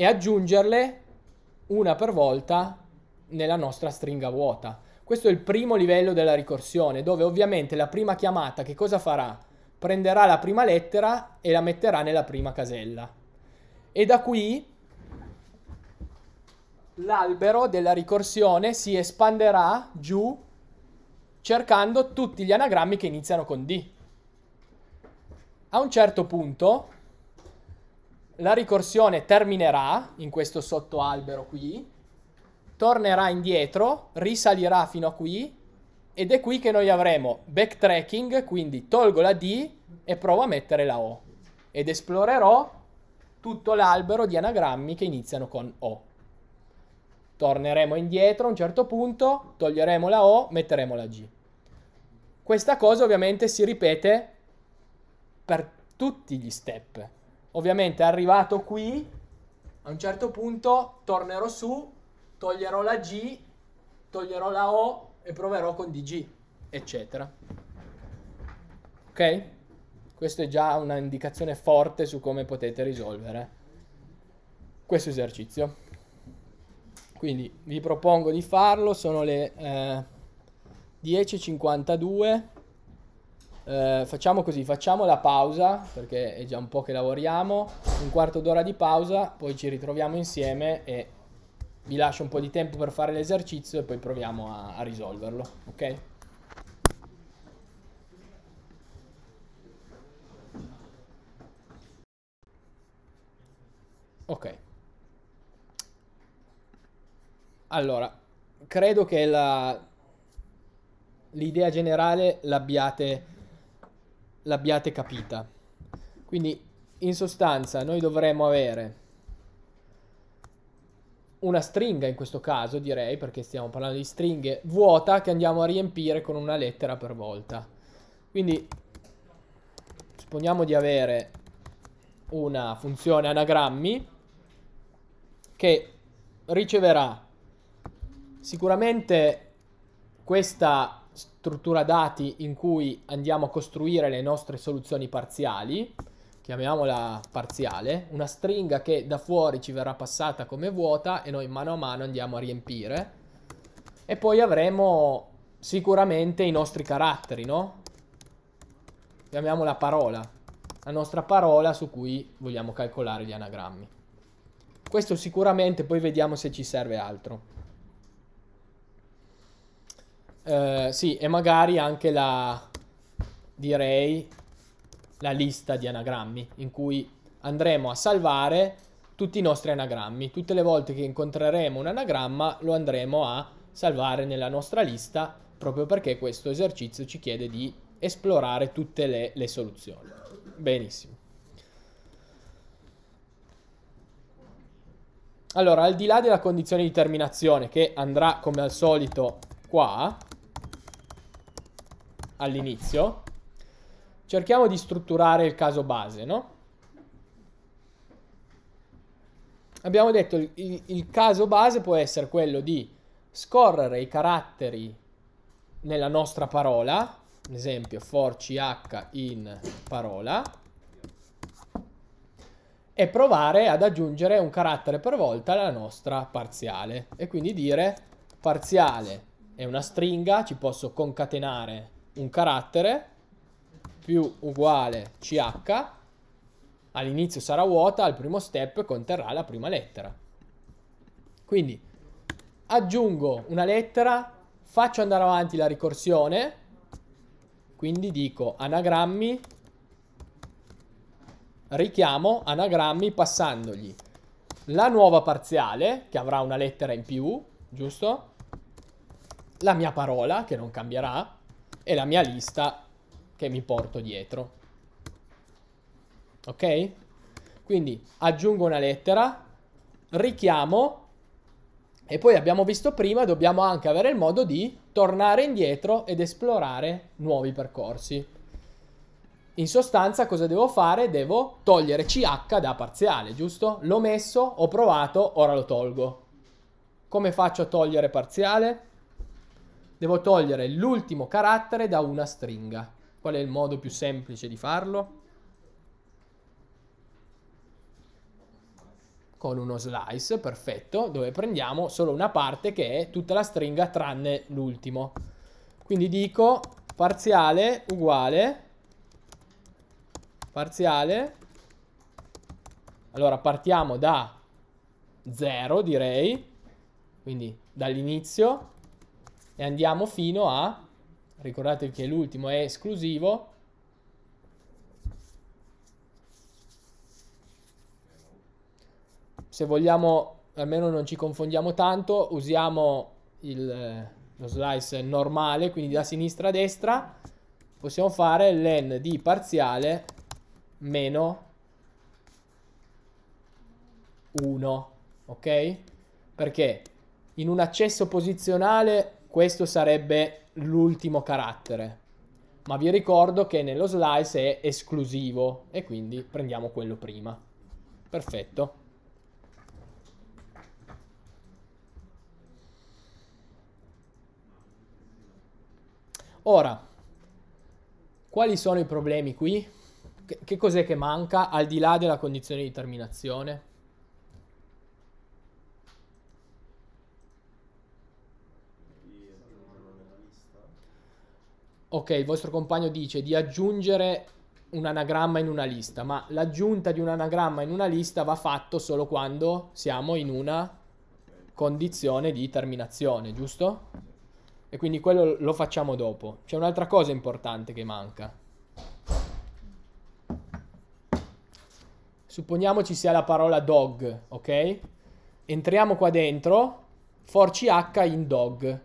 e aggiungerle una per volta nella nostra stringa vuota. Questo è il primo livello della ricorsione, dove ovviamente la prima chiamata che cosa farà? Prenderà la prima lettera e la metterà nella prima casella. E da qui l'albero della ricorsione si espanderà giù cercando tutti gli anagrammi che iniziano con D. A un certo punto la ricorsione terminerà in questo sottoalbero qui, tornerà indietro, risalirà fino a qui ed è qui che noi avremo backtracking, quindi tolgo la D e provo a mettere la O ed esplorerò tutto l'albero di anagrammi che iniziano con O. Torneremo indietro a un certo punto, toglieremo la O, metteremo la G. Questa cosa ovviamente si ripete per tutti gli step. Ovviamente arrivato qui, a un certo punto tornerò su, toglierò la G, toglierò la O e proverò con DG, eccetera. Ok? Questa è già una indicazione forte su come potete risolvere questo esercizio. Quindi vi propongo di farlo, sono le eh, 10.52. Eh, facciamo così, facciamo la pausa perché è già un po' che lavoriamo, un quarto d'ora di pausa, poi ci ritroviamo insieme e vi lascio un po' di tempo per fare l'esercizio e poi proviamo a, a risolverlo, ok? Ok. Allora, credo che la, l'idea generale l'abbiate, l'abbiate capita. Quindi, in sostanza, noi dovremmo avere una stringa in questo caso, direi, perché stiamo parlando di stringhe vuota che andiamo a riempire con una lettera per volta. Quindi, supponiamo di avere una funzione anagrammi che riceverà sicuramente questa struttura dati in cui andiamo a costruire le nostre soluzioni parziali, chiamiamola parziale, una stringa che da fuori ci verrà passata come vuota e noi mano a mano andiamo a riempire. E poi avremo sicuramente i nostri caratteri, no? Chiamiamola parola, la nostra parola su cui vogliamo calcolare gli anagrammi. Questo sicuramente, poi vediamo se ci serve altro. Eh, sì, e magari anche la, direi, la lista di anagrammi in cui andremo a salvare tutti i nostri anagrammi. Tutte le volte che incontreremo un anagramma lo andremo a salvare nella nostra lista proprio perché questo esercizio ci chiede di esplorare tutte le, le soluzioni. Benissimo. Allora, al di là della condizione di terminazione che andrà come al solito qua, all'inizio, cerchiamo di strutturare il caso base, no? Abbiamo detto il, il, il caso base può essere quello di scorrere i caratteri nella nostra parola, ad esempio for ch in parola, e provare ad aggiungere un carattere per volta alla nostra parziale e quindi dire parziale è una stringa, ci posso concatenare un carattere più uguale ch all'inizio sarà vuota, al primo step conterrà la prima lettera. Quindi aggiungo una lettera, faccio andare avanti la ricorsione, quindi dico anagrammi richiamo anagrammi passandogli la nuova parziale, che avrà una lettera in più, giusto? La mia parola, che non cambierà, e la mia lista, che mi porto dietro. Ok? Quindi aggiungo una lettera, richiamo, e poi abbiamo visto prima, dobbiamo anche avere il modo di tornare indietro ed esplorare nuovi percorsi. In sostanza cosa devo fare? Devo togliere CH da parziale, giusto? L'ho messo, ho provato, ora lo tolgo. Come faccio a togliere parziale? Devo togliere l'ultimo carattere da una stringa. Qual è il modo più semplice di farlo? Con uno slice, perfetto, dove prendiamo solo una parte che è tutta la stringa tranne l'ultimo. Quindi dico parziale uguale parziale. Allora partiamo da 0 direi, quindi dall'inizio e andiamo fino a, ricordate che l'ultimo è esclusivo, se vogliamo, almeno non ci confondiamo tanto, usiamo il, lo slice normale, quindi da sinistra a destra, possiamo fare len di parziale meno 1, ok? Perché in un accesso posizionale questo sarebbe l'ultimo carattere. Ma vi ricordo che nello slice è esclusivo e quindi prendiamo quello prima. Perfetto. Ora, quali sono i problemi qui? Che, che cos'è che manca al di là della condizione di terminazione? Ok, il vostro compagno dice di aggiungere un anagramma in una lista, ma l'aggiunta di un anagramma in una lista va fatto solo quando siamo in una condizione di terminazione, giusto? E quindi quello lo facciamo dopo. C'è un'altra cosa importante che manca. Supponiamo ci sia la parola dog, ok? Entriamo qua dentro, for ch in dog.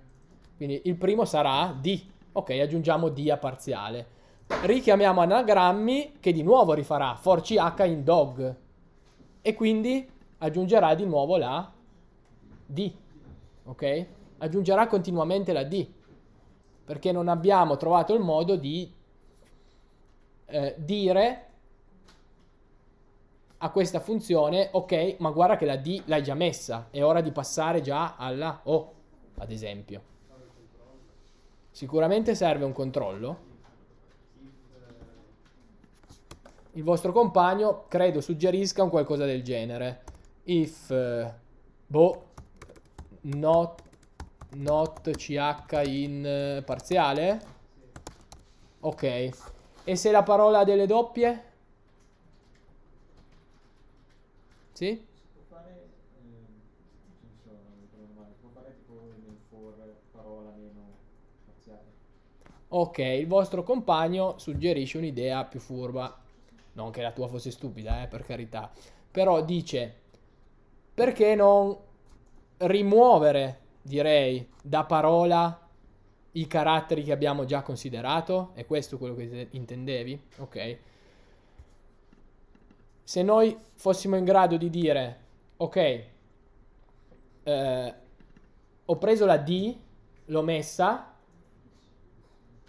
Quindi il primo sarà d. Ok, aggiungiamo d a parziale. Richiamiamo anagrammi che di nuovo rifarà for ch in dog. E quindi aggiungerà di nuovo la d. Ok? Aggiungerà continuamente la d. Perché non abbiamo trovato il modo di eh, dire a questa funzione, ok, ma guarda che la D l'hai già messa, è ora di passare già alla O, ad esempio. Sicuramente serve un controllo. Il vostro compagno, credo, suggerisca un qualcosa del genere. If, eh, boh, not, not ch in eh, parziale? Ok. E se la parola ha delle doppie? Sì? Ok, il vostro compagno suggerisce un'idea più furba. Non che la tua fosse stupida, eh, per carità. Però dice, perché non rimuovere, direi, da parola i caratteri che abbiamo già considerato? È questo quello che te- intendevi? Ok. Se noi fossimo in grado di dire, ok, eh, ho preso la D, l'ho messa,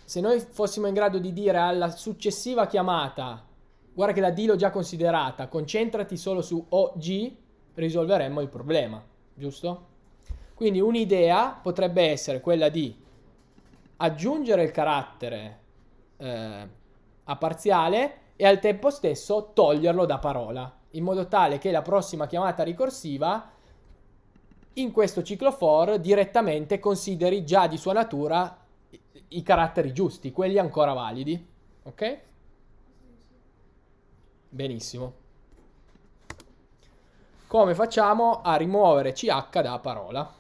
se noi fossimo in grado di dire alla successiva chiamata, guarda che la D l'ho già considerata, concentrati solo su OG, risolveremmo il problema, giusto? Quindi un'idea potrebbe essere quella di aggiungere il carattere eh, a parziale e al tempo stesso toglierlo da parola, in modo tale che la prossima chiamata ricorsiva in questo ciclo for direttamente consideri già di sua natura i- caratteri giusti, quelli ancora validi. Ok? Benissimo. Come facciamo a rimuovere ch da parola?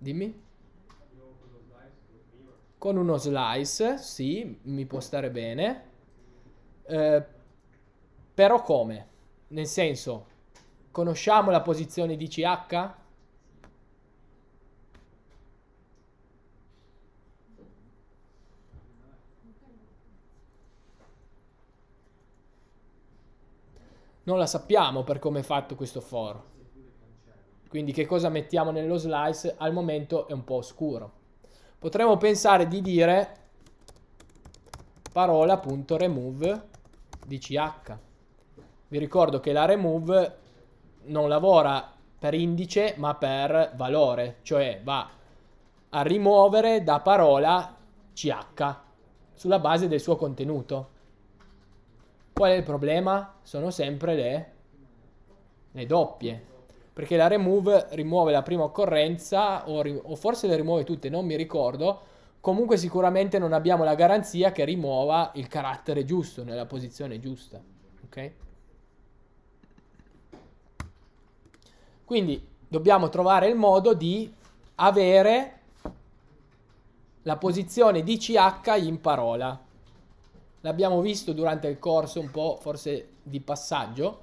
Dimmi. Con uno slice, sì, mi può stare bene. Eh, però come? Nel senso, conosciamo la posizione di CH? Non la sappiamo per come è fatto questo for. Quindi che cosa mettiamo nello slice al momento è un po' oscuro. Potremmo pensare di dire parola.remove di ch. Vi ricordo che la remove non lavora per indice ma per valore, cioè va a rimuovere da parola ch sulla base del suo contenuto. Qual è il problema? Sono sempre le, le doppie. Perché la remove rimuove la prima occorrenza, o, o forse le rimuove tutte, non mi ricordo. Comunque sicuramente non abbiamo la garanzia che rimuova il carattere giusto, nella posizione giusta. Ok? Quindi dobbiamo trovare il modo di avere la posizione di CH in parola. L'abbiamo visto durante il corso un po' forse di passaggio,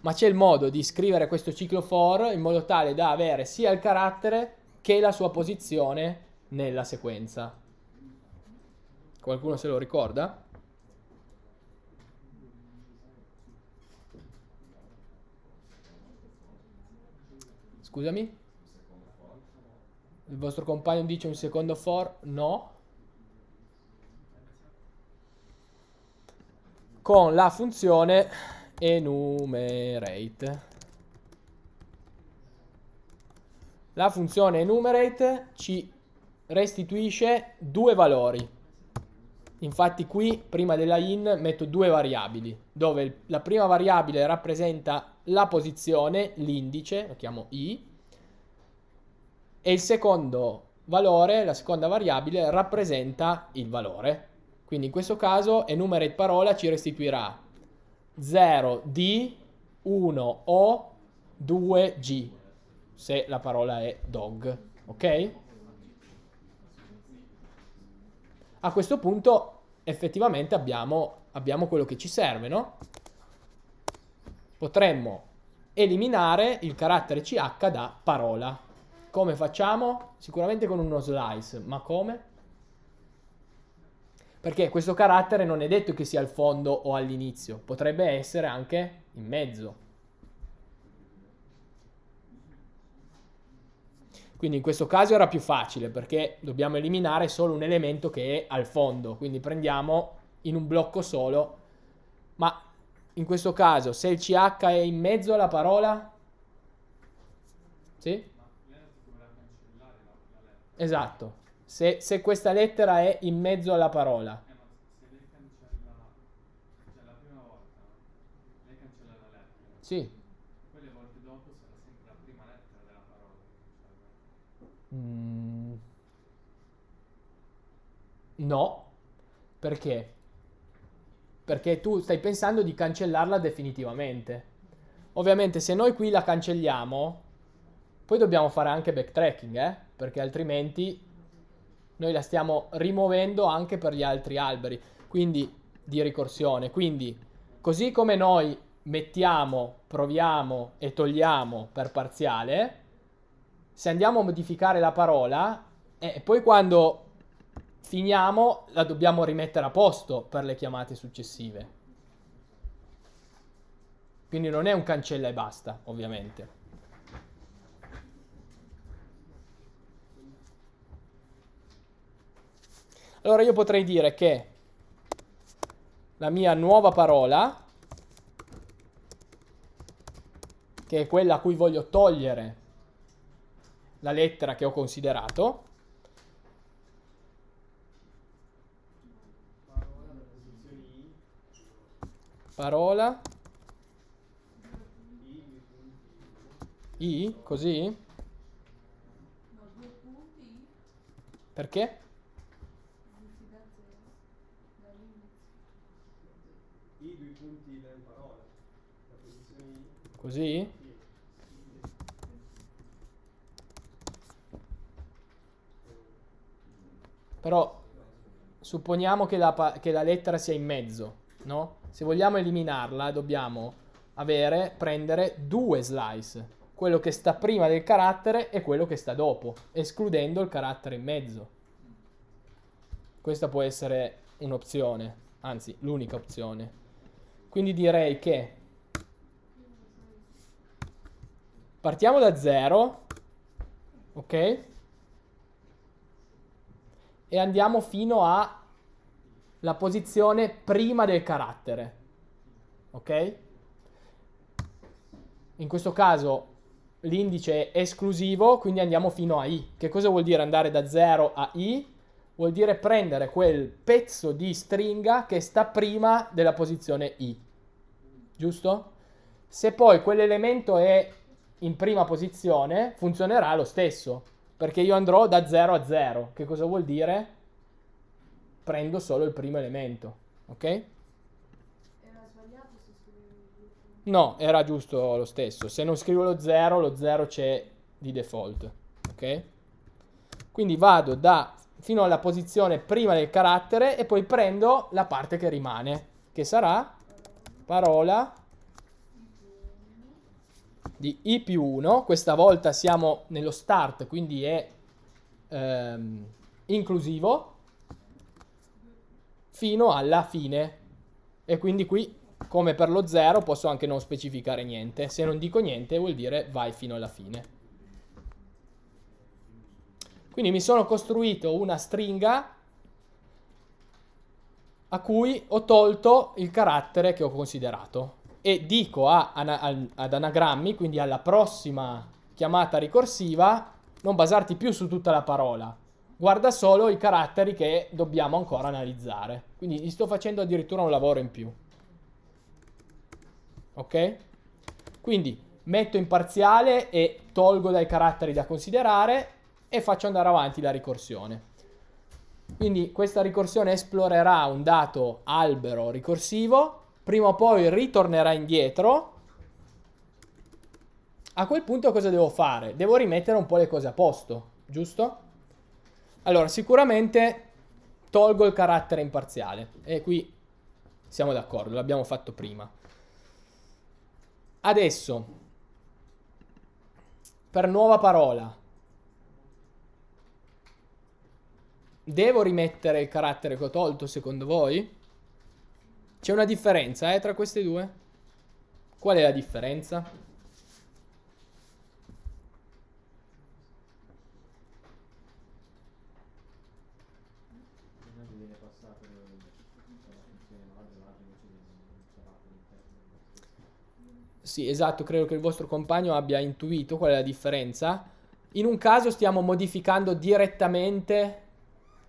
ma c'è il modo di scrivere questo ciclo for in modo tale da avere sia il carattere che la sua posizione nella sequenza. Qualcuno se lo ricorda? Scusami? Il vostro compagno dice un secondo for? No. Con la funzione enumerate. la funzione enumerate ci restituisce due valori. Infatti qui prima della in metto due variabili, dove la prima variabile rappresenta la posizione, l'indice, lo chiamo i, e il secondo valore, la seconda variabile, rappresenta il valore. Quindi in questo caso enumerate parola ci restituirà 0d, 1o, 2g, se la parola è dog, ok? A questo punto effettivamente abbiamo, abbiamo quello che ci serve, no? Potremmo eliminare il carattere ch da parola. Come facciamo? Sicuramente con uno slice, ma come? Perché questo carattere non è detto che sia al fondo o all'inizio, potrebbe essere anche in mezzo. Quindi in questo caso era più facile perché dobbiamo eliminare solo un elemento che è al fondo, quindi prendiamo in un blocco solo, ma in questo caso se il CH è in mezzo alla parola, sì? Esatto, se, se questa lettera è in mezzo alla parola, ma se lei cancella, la prima volta, lei cancella la lettera, sì. poi le volte dopo sarà sempre la prima lettera della parola. Mm. No, perché? Perché tu stai pensando di cancellarla definitivamente. Ovviamente se noi qui la cancelliamo, poi dobbiamo fare anche backtracking, eh? Perché altrimenti noi la stiamo rimuovendo anche per gli altri alberi, quindi di ricorsione. Quindi, così come noi mettiamo, proviamo e togliamo per parziale, se andiamo a modificare la parola, e poi quando finiamo la dobbiamo rimettere a posto per le chiamate successive. Quindi non è un cancella e basta, ovviamente. Allora io potrei dire che la mia nuova parola, che è quella a cui voglio togliere la lettera che ho considerato, Parola da posizione I, parola I, così, perché? Così? Però supponiamo che la, che la lettera sia in mezzo, no? Se vogliamo eliminarla dobbiamo avere, prendere due slice, quello che sta prima del carattere e quello che sta dopo, escludendo il carattere in mezzo. Questa può essere un'opzione, anzi l'unica opzione. Quindi direi che partiamo da 0, ok? e andiamo fino a la posizione prima del carattere. Ok? In questo caso l'indice è esclusivo, quindi andiamo fino a i. Che cosa vuol dire andare da 0 a i? Vuol dire prendere quel pezzo di stringa che sta prima della posizione i. Giusto? Se poi quell'elemento è in prima posizione, funzionerà lo stesso. Perché io andrò da 0 a 0. Che cosa vuol dire? Prendo solo il primo elemento. Ok? Era sbagliato se scrivevi. No, era giusto lo stesso. Se non scrivo lo 0, lo 0 c'è di default. Ok? Quindi vado da fino alla posizione prima del carattere e poi prendo la parte che rimane, che sarà parola di i più 1. Questa volta siamo nello start, quindi è ehm, inclusivo fino alla fine. E quindi qui, come per lo 0, posso anche non specificare niente. Se non dico niente vuol dire vai fino alla fine. Quindi mi sono costruito una stringa a cui ho tolto il carattere che ho considerato e dico a- al- ad anagrammi, quindi alla prossima chiamata ricorsiva, Non basarti più su tutta la parola. Guarda solo i caratteri che dobbiamo ancora analizzare. Quindi gli sto facendo addirittura un lavoro in più. Ok? Quindi metto in parziale e tolgo dai caratteri da considerare e faccio andare avanti la ricorsione. Quindi questa ricorsione esplorerà un dato albero ricorsivo, prima o poi ritornerà indietro. A quel punto cosa devo fare? Devo rimettere un po' le cose a posto, giusto? Allora, sicuramente tolgo il carattere imparziale e qui siamo d'accordo, l'abbiamo fatto prima. Adesso, per nuova parola, devo rimettere il carattere che ho tolto secondo voi? C'è una differenza eh, tra queste due? Qual è la differenza? Non mi viene passato la funzione madre, madre invece viene chiamato all'interno. Sì, esatto, credo che il vostro compagno abbia intuito qual è la differenza. In un caso stiamo modificando direttamente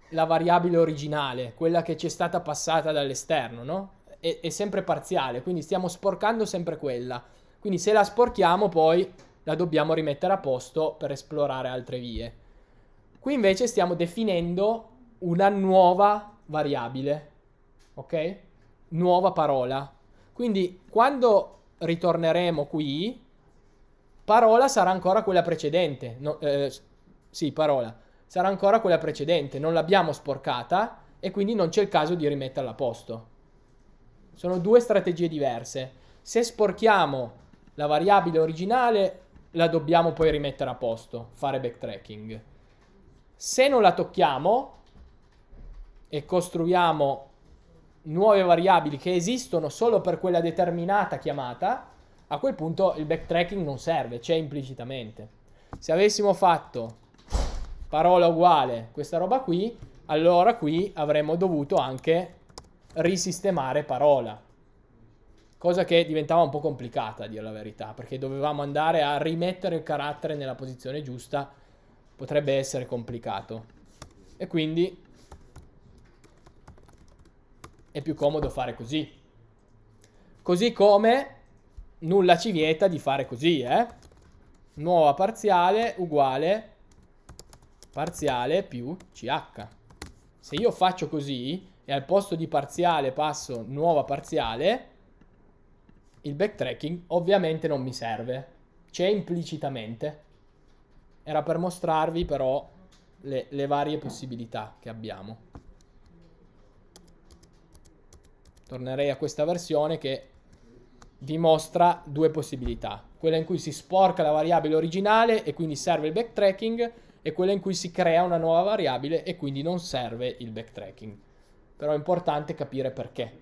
la variabile originale, quella che ci è stata passata dall'esterno, no? È, è sempre parziale, quindi stiamo sporcando sempre quella. Quindi se la sporchiamo poi la dobbiamo rimettere a posto per esplorare altre vie. Qui invece stiamo definendo una nuova variabile, ok? Nuova parola. Quindi quando ritorneremo qui, parola sarà ancora quella precedente. No, eh, sì, parola. Sarà ancora quella precedente. Non l'abbiamo sporcata e quindi non c'è il caso di rimetterla a posto. Sono due strategie diverse. Se sporchiamo la variabile originale, la dobbiamo poi rimettere a posto, fare backtracking. Se non la tocchiamo e costruiamo nuove variabili che esistono solo per quella determinata chiamata, a quel punto il backtracking non serve, c'è implicitamente. Se avessimo fatto parola uguale questa roba qui, allora qui avremmo dovuto anche risistemare parola. Cosa che diventava un po' complicata, a dire la verità, perché dovevamo andare a rimettere il carattere nella posizione giusta, potrebbe essere complicato. E quindi è più comodo fare così. Così come nulla ci vieta di fare così, eh? Nuova parziale uguale parziale più ch. Se io faccio così e al posto di parziale passo nuova parziale, il backtracking ovviamente non mi serve. C'è implicitamente. Era per mostrarvi però le, le varie possibilità che abbiamo. Tornerei a questa versione che vi mostra due possibilità. Quella in cui si sporca la variabile originale e quindi serve il backtracking e quella in cui si crea una nuova variabile e quindi non serve il backtracking. Però è importante capire perché.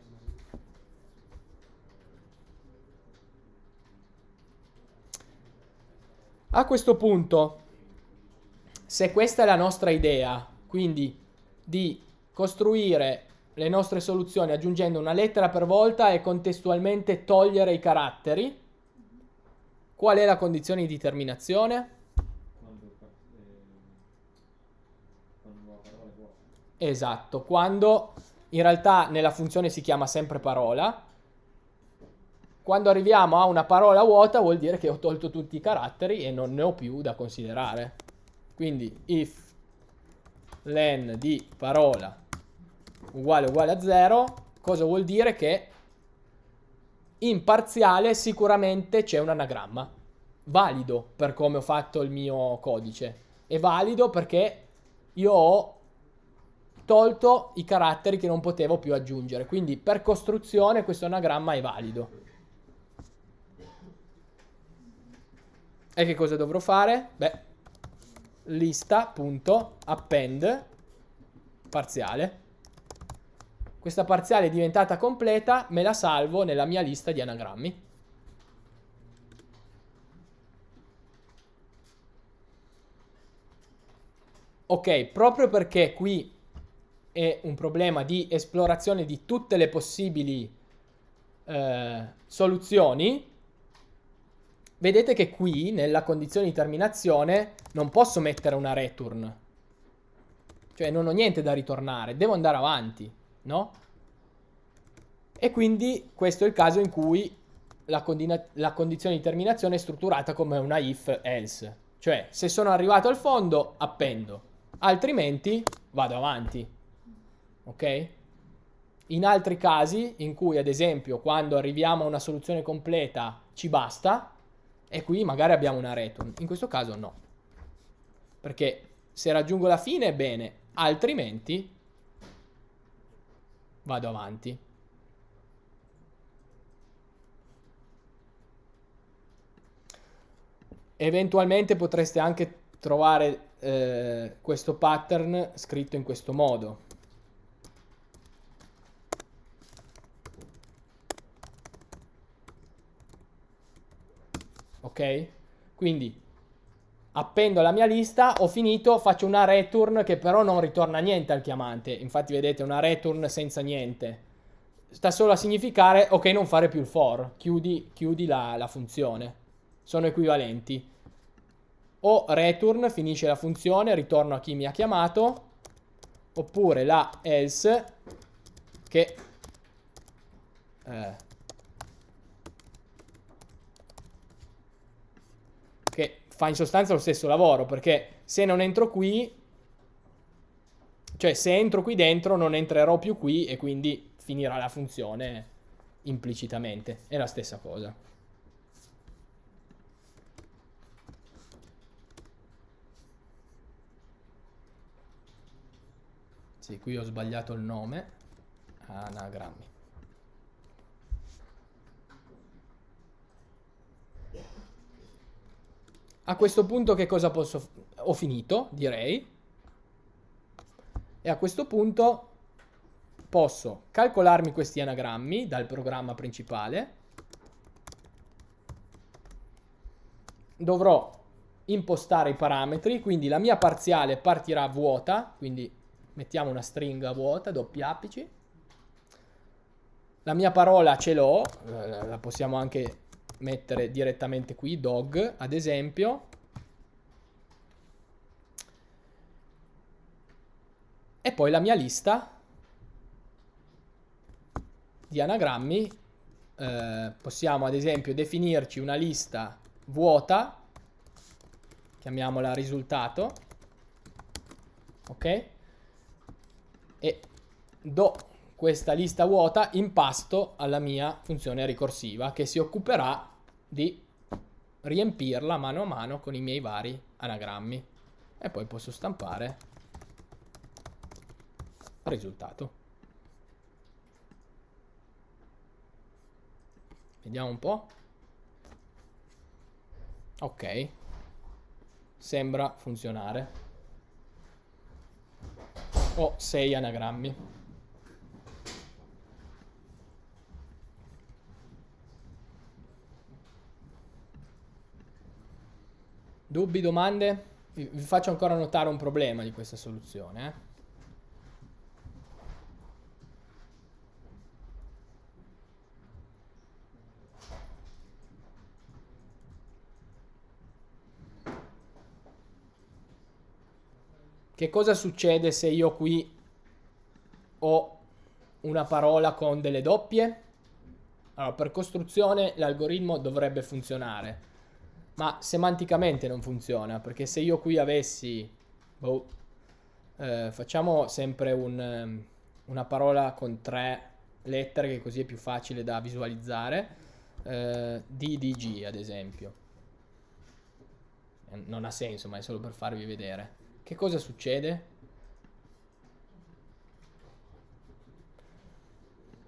A questo punto, se questa è la nostra idea, quindi di costruire le nostre soluzioni aggiungendo una lettera per volta e contestualmente togliere i caratteri, qual è la condizione di terminazione? Esatto, quando in realtà nella funzione si chiama sempre parola. Quando arriviamo a una parola vuota vuol dire che ho tolto tutti i caratteri e non ne ho più da considerare. Quindi if len di parola uguale uguale a 0, cosa vuol dire che in parziale sicuramente c'è un anagramma. Valido per come ho fatto il mio codice. È valido perché io ho tolto i caratteri che non potevo più aggiungere. Quindi per costruzione questo anagramma è valido. E che cosa dovrò fare? Beh, lista.append parziale. Questa parziale è diventata completa, me la salvo nella mia lista di anagrammi. Ok, proprio perché qui è un problema di esplorazione di tutte le possibili eh, soluzioni, vedete che qui nella condizione di terminazione non posso mettere una return. Cioè non ho niente da ritornare, devo andare avanti, no? E quindi questo è il caso in cui la, la condizione di terminazione è strutturata come una if else. Cioè se sono arrivato al fondo appendo, altrimenti vado avanti. Ok? In altri casi, in cui ad esempio quando arriviamo a una soluzione completa ci basta, e qui magari abbiamo una return. In questo caso no. Perché se raggiungo la fine, bene, altrimenti vado avanti. Eventualmente potreste anche trovare eh, questo pattern scritto in questo modo. Ok? Quindi appendo la mia lista, ho finito, faccio una return che però non ritorna niente al chiamante. Infatti vedete una return senza niente. Sta solo a significare, ok, non fare più il for, chiudi, chiudi la, la funzione. Sono equivalenti. O return finisce la funzione, ritorno a chi mi ha chiamato, oppure la else che... Eh, che fa in sostanza lo stesso lavoro, perché se non entro qui, cioè se entro qui dentro non entrerò più qui e quindi finirà la funzione implicitamente. È la stessa cosa. Sì, qui ho sbagliato il nome. Anagrammi. A questo punto che cosa posso... Ho finito, direi. E a questo punto posso calcolarmi questi anagrammi dal programma principale. Dovrò impostare i parametri, quindi la mia parziale partirà vuota, quindi mettiamo una stringa vuota, doppia apici. La mia parola ce l'ho, eh, la possiamo anche mettere direttamente qui dog ad esempio. E poi la mia lista di anagrammi. Eh, possiamo ad esempio definirci una lista vuota. Chiamiamola risultato. Ok? E do questa lista vuota in pasto alla mia funzione ricorsiva che si occuperà di riempirla mano a mano con i miei vari anagrammi e poi posso stampare il risultato. Vediamo un po'. Ok. Sembra funzionare. Ho 6 anagrammi. Dubbi, domande? Vi, faccio ancora notare un problema di questa soluzione. Eh? Che cosa succede se io qui ho una parola con delle doppie? Allora, per costruzione l'algoritmo dovrebbe funzionare ma semanticamente non funziona, perché se io qui avessi... Boh, eh, facciamo sempre un, um, una parola con tre lettere, che così è più facile da visualizzare. Eh, DDG, ad esempio. Eh, non ha senso, ma è solo per farvi vedere. Che cosa succede?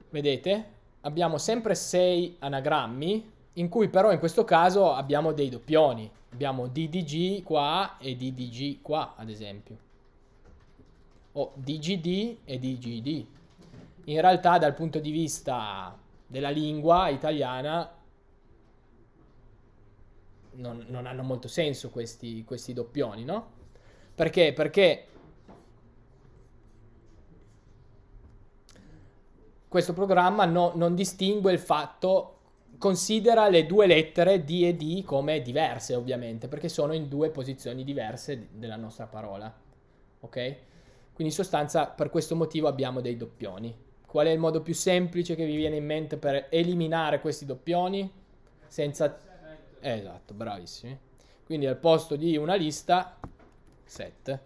Vedete? Abbiamo sempre 6 anagrammi in cui però in questo caso abbiamo dei doppioni. Abbiamo DDG qua e DDG qua, ad esempio. O DGD e DGD. In realtà dal punto di vista della lingua italiana non, non hanno molto senso questi, questi doppioni, no? Perché? Perché questo programma no, non distingue il fatto considera le due lettere D e D come diverse, ovviamente, perché sono in due posizioni diverse della nostra parola. Ok? Quindi in sostanza per questo motivo abbiamo dei doppioni. Qual è il modo più semplice che vi viene in mente per eliminare questi doppioni? Senza... Esatto, bravissimi. Quindi al posto di una lista, set.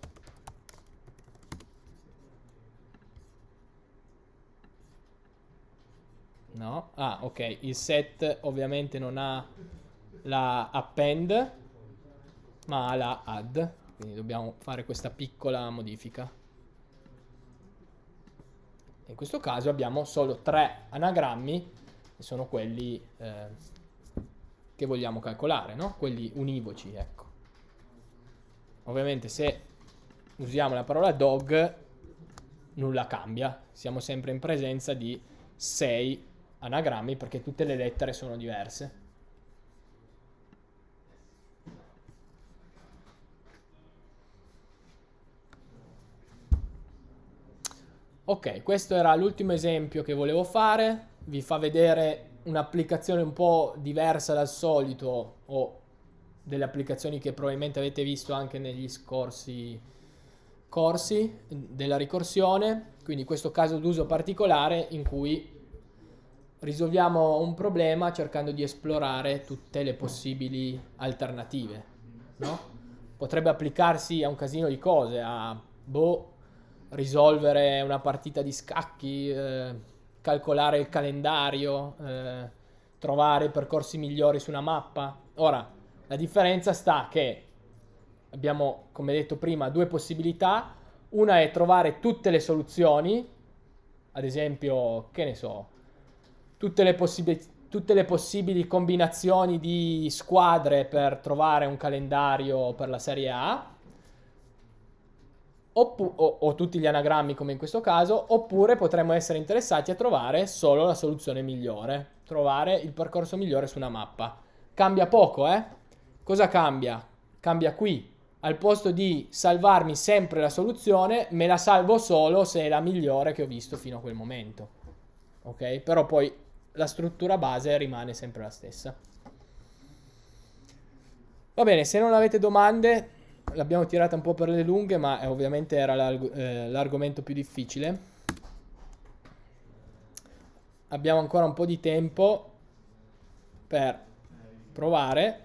No? Ah, ok. Il set ovviamente non ha la append, ma ha la add. Quindi dobbiamo fare questa piccola modifica. In questo caso abbiamo solo tre anagrammi, che sono quelli eh, che vogliamo calcolare, no? Quelli univoci, ecco. Ovviamente se usiamo la parola dog, nulla cambia. Siamo sempre in presenza di 6 anagrammi perché tutte le lettere sono diverse. Ok, questo era l'ultimo esempio che volevo fare, vi fa vedere un'applicazione un po' diversa dal solito o delle applicazioni che probabilmente avete visto anche negli scorsi corsi della ricorsione, quindi questo caso d'uso particolare in cui risolviamo un problema cercando di esplorare tutte le possibili alternative, no? Potrebbe applicarsi a un casino di cose, a boh, risolvere una partita di scacchi, eh, calcolare il calendario, eh, trovare percorsi migliori su una mappa. Ora, la differenza sta che abbiamo, come detto prima, due possibilità. Una è trovare tutte le soluzioni, ad esempio, che ne so, tutte le, possib- tutte le possibili combinazioni di squadre per trovare un calendario per la Serie A Oppu- o, o, tutti gli anagrammi come in questo caso, oppure potremmo essere interessati a trovare solo la soluzione migliore, trovare il percorso migliore su una mappa. Cambia poco, eh? Cosa cambia? Cambia qui. Al posto di salvarmi sempre la soluzione, me la salvo solo se è la migliore che ho visto fino a quel momento. Ok? Però poi la struttura base rimane sempre la stessa. Va bene, se non avete domande, l'abbiamo tirata un po' per le lunghe, ma eh, ovviamente era l'arg- eh, l'argomento più difficile. Abbiamo ancora un po' di tempo per provare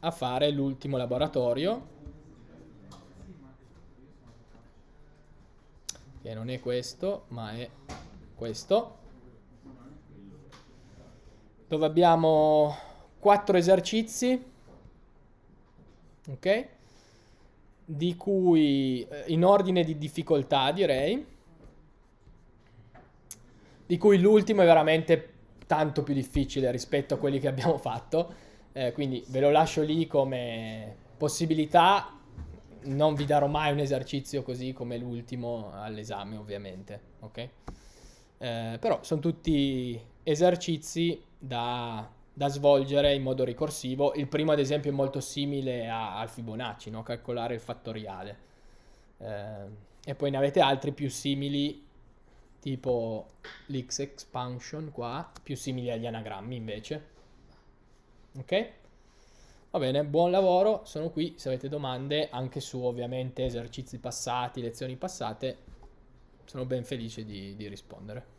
a fare l'ultimo laboratorio. Che non è questo, ma è questo. Dove abbiamo quattro esercizi ok? Di cui eh, in ordine di difficoltà direi, di cui l'ultimo è veramente tanto più difficile rispetto a quelli che abbiamo fatto, eh, quindi ve lo lascio lì come possibilità, non vi darò mai un esercizio così come l'ultimo all'esame ovviamente, ok? Eh, però sono tutti esercizi da da svolgere in modo ricorsivo. Il primo, ad esempio, è molto simile a, al Fibonacci, no? calcolare il fattoriale. Eh, e poi ne avete altri più simili, tipo l'X expansion qua, più simili agli anagrammi invece. Ok? Va bene, buon lavoro, sono qui, se avete domande anche su ovviamente esercizi passati, lezioni passate, sono ben felice di, di rispondere.